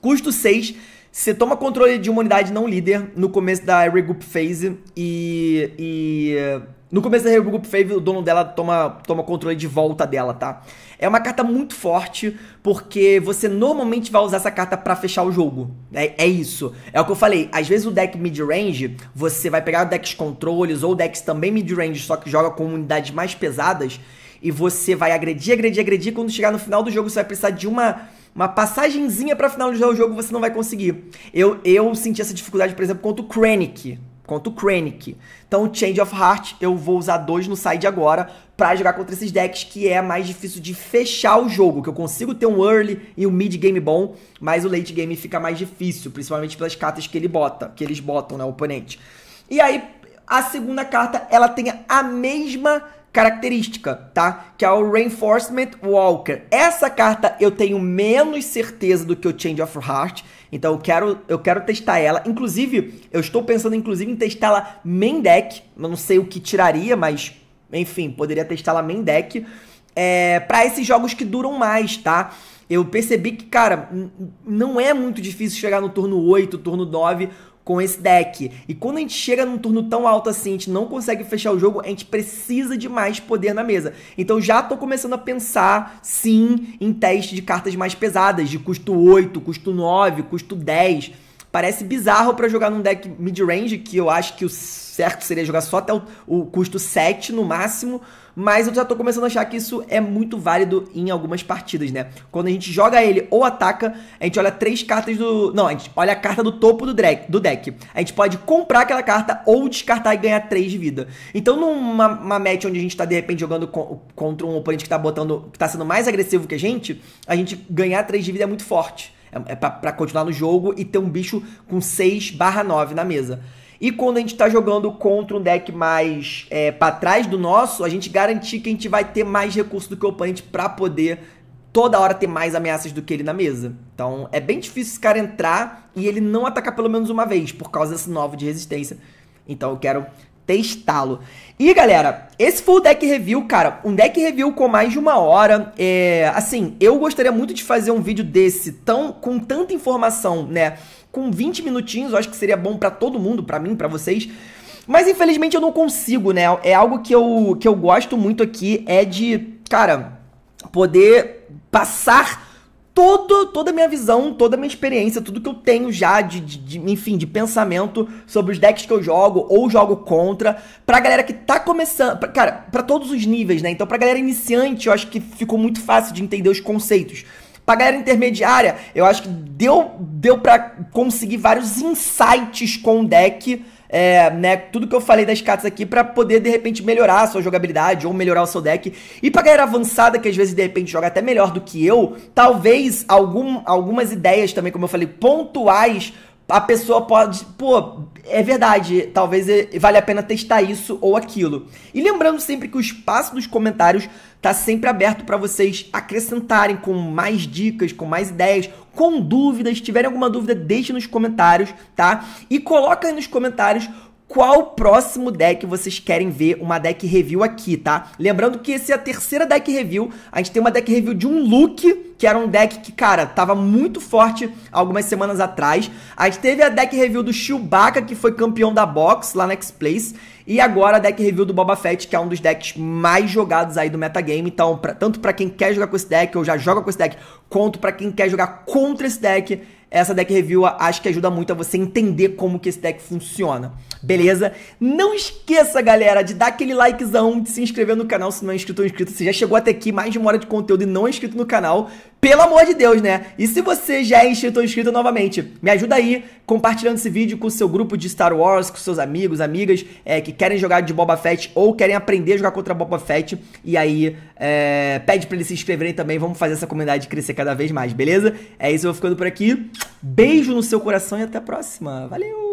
custo 6. Você toma controle de uma unidade não líder no começo da regroup phase e, e no começo da Regroup Phase, o dono dela toma, toma controle de volta dela, tá? É uma carta muito forte, porque você normalmente vai usar essa carta para fechar o jogo. É, é isso. É o que eu falei. Às vezes o deck mid-range, você vai pegar decks controles ou decks também mid-range, só que joga com unidades mais pesadas, e você vai agredir, agredir, agredir. Quando chegar no final do jogo, você vai precisar de uma uma passagenzinha para finalizar o jogo, você não vai conseguir. Eu, eu senti essa dificuldade, por exemplo, contra o Krennic contra o Krennic. Então, o Change of Heart, eu vou usar dois no side agora para jogar contra esses decks que é mais difícil de fechar o jogo, que eu consigo ter um early e um mid game bom, mas o late game fica mais difícil, principalmente pelas cartas que ele bota, que eles botam, né, o oponente. E aí, a segunda carta, ela tem a mesma característica, tá? Que é o Reinforcement Walker. Essa carta eu tenho menos certeza do que o Change of Heart, então eu quero, eu quero testar ela. Inclusive, eu estou pensando inclusive em testá-la main deck. Eu não sei o que tiraria, mas enfim, poderia testá-la main deck. É, para esses jogos que duram mais, tá? Eu percebi que, cara, não é muito difícil chegar no turno 8, turno 9 com esse deck. E quando a gente chega num turno tão alto assim, a gente não consegue fechar o jogo, a gente precisa de mais poder na mesa. Então já tô começando a pensar, sim, em teste de cartas mais pesadas, de custo 8, custo 9, custo 10 parece bizarro para jogar num deck mid-range, que eu acho que o certo seria jogar só até o, o custo 7 no máximo, mas eu já tô começando a achar que isso é muito válido em algumas partidas, né? Quando a gente joga ele ou ataca, a gente olha três cartas do... Não, a gente olha a carta do topo do deck. Do deck. A gente pode comprar aquela carta ou descartar e ganhar três de vida. Então, numa uma match onde a gente tá, de repente, jogando co contra um oponente que tá botando... que tá sendo mais agressivo que a gente, a gente ganhar três de vida é muito forte. É, é pra, pra continuar no jogo e ter um bicho com 6 barra 9 na mesa. E quando a gente está jogando contra um deck mais é, para trás do nosso, a gente garantir que a gente vai ter mais recursos do que o oponente para poder toda hora ter mais ameaças do que ele na mesa. Então é bem difícil esse cara entrar e ele não atacar pelo menos uma vez, por causa desse novo de resistência. Então eu quero testá-lo. E galera, esse foi o deck review, cara, um deck review com mais de uma hora, é, assim, eu gostaria muito de fazer um vídeo desse, tão, com tanta informação, né, com 20 minutinhos, eu acho que seria bom para todo mundo, para mim, para vocês. Mas infelizmente eu não consigo, né? É algo que eu, que eu gosto muito aqui é de, cara, poder passar todo, toda a minha visão, toda a minha experiência, tudo que eu tenho já de, de, de, enfim, de pensamento sobre os decks que eu jogo ou jogo contra, pra galera que tá começando, pra, cara, pra todos os níveis, né? Então pra galera iniciante eu acho que ficou muito fácil de entender os conceitos. Pra galera intermediária, eu acho que deu, deu pra conseguir vários insights com o deck. É, né, tudo que eu falei das cartas aqui para poder de repente melhorar a sua jogabilidade ou melhorar o seu deck. E pra galera avançada que às vezes de repente joga até melhor do que eu, talvez algum, algumas ideias também, como eu falei, pontuais a pessoa pode, pô, é verdade, talvez vale a pena testar isso ou aquilo. E lembrando sempre que o espaço dos comentários tá sempre aberto para vocês acrescentarem com mais dicas, com mais ideias, com dúvidas. Se tiverem alguma dúvida, deixe nos comentários, tá? E coloca aí nos comentários qual próximo deck vocês querem ver uma deck review aqui, tá? Lembrando que esse é a terceira deck review. A gente tem uma deck review de um look, que era um deck que, cara, tava muito forte algumas semanas atrás. A gente teve a deck review do Chewbacca, que foi campeão da box lá na X-Place. E agora a deck review do Boba Fett, que é um dos decks mais jogados aí do metagame. Então, pra, tanto para quem quer jogar com esse deck, ou já joga com esse deck, quanto para quem quer jogar contra esse deck, essa deck review acho que ajuda muito a você entender como que esse deck funciona. Beleza? Não esqueça, galera, de dar aquele likezão, de se inscrever no canal se não é inscrito ou inscrito. Se já chegou até aqui, mais de uma hora de conteúdo e não é inscrito no canal, pelo amor de Deus, né? E se você já é inscrito ou inscrito novamente, me ajuda aí compartilhando esse vídeo com o seu grupo de Star Wars, com seus amigos, amigas é, que querem jogar de Boba Fett ou querem aprender a jogar contra Boba Fett. E aí, é, pede pra eles se inscreverem também. Vamos fazer essa comunidade crescer cada vez mais, beleza? É isso, eu vou ficando por aqui. Beijo no seu coração e até a próxima. Valeu!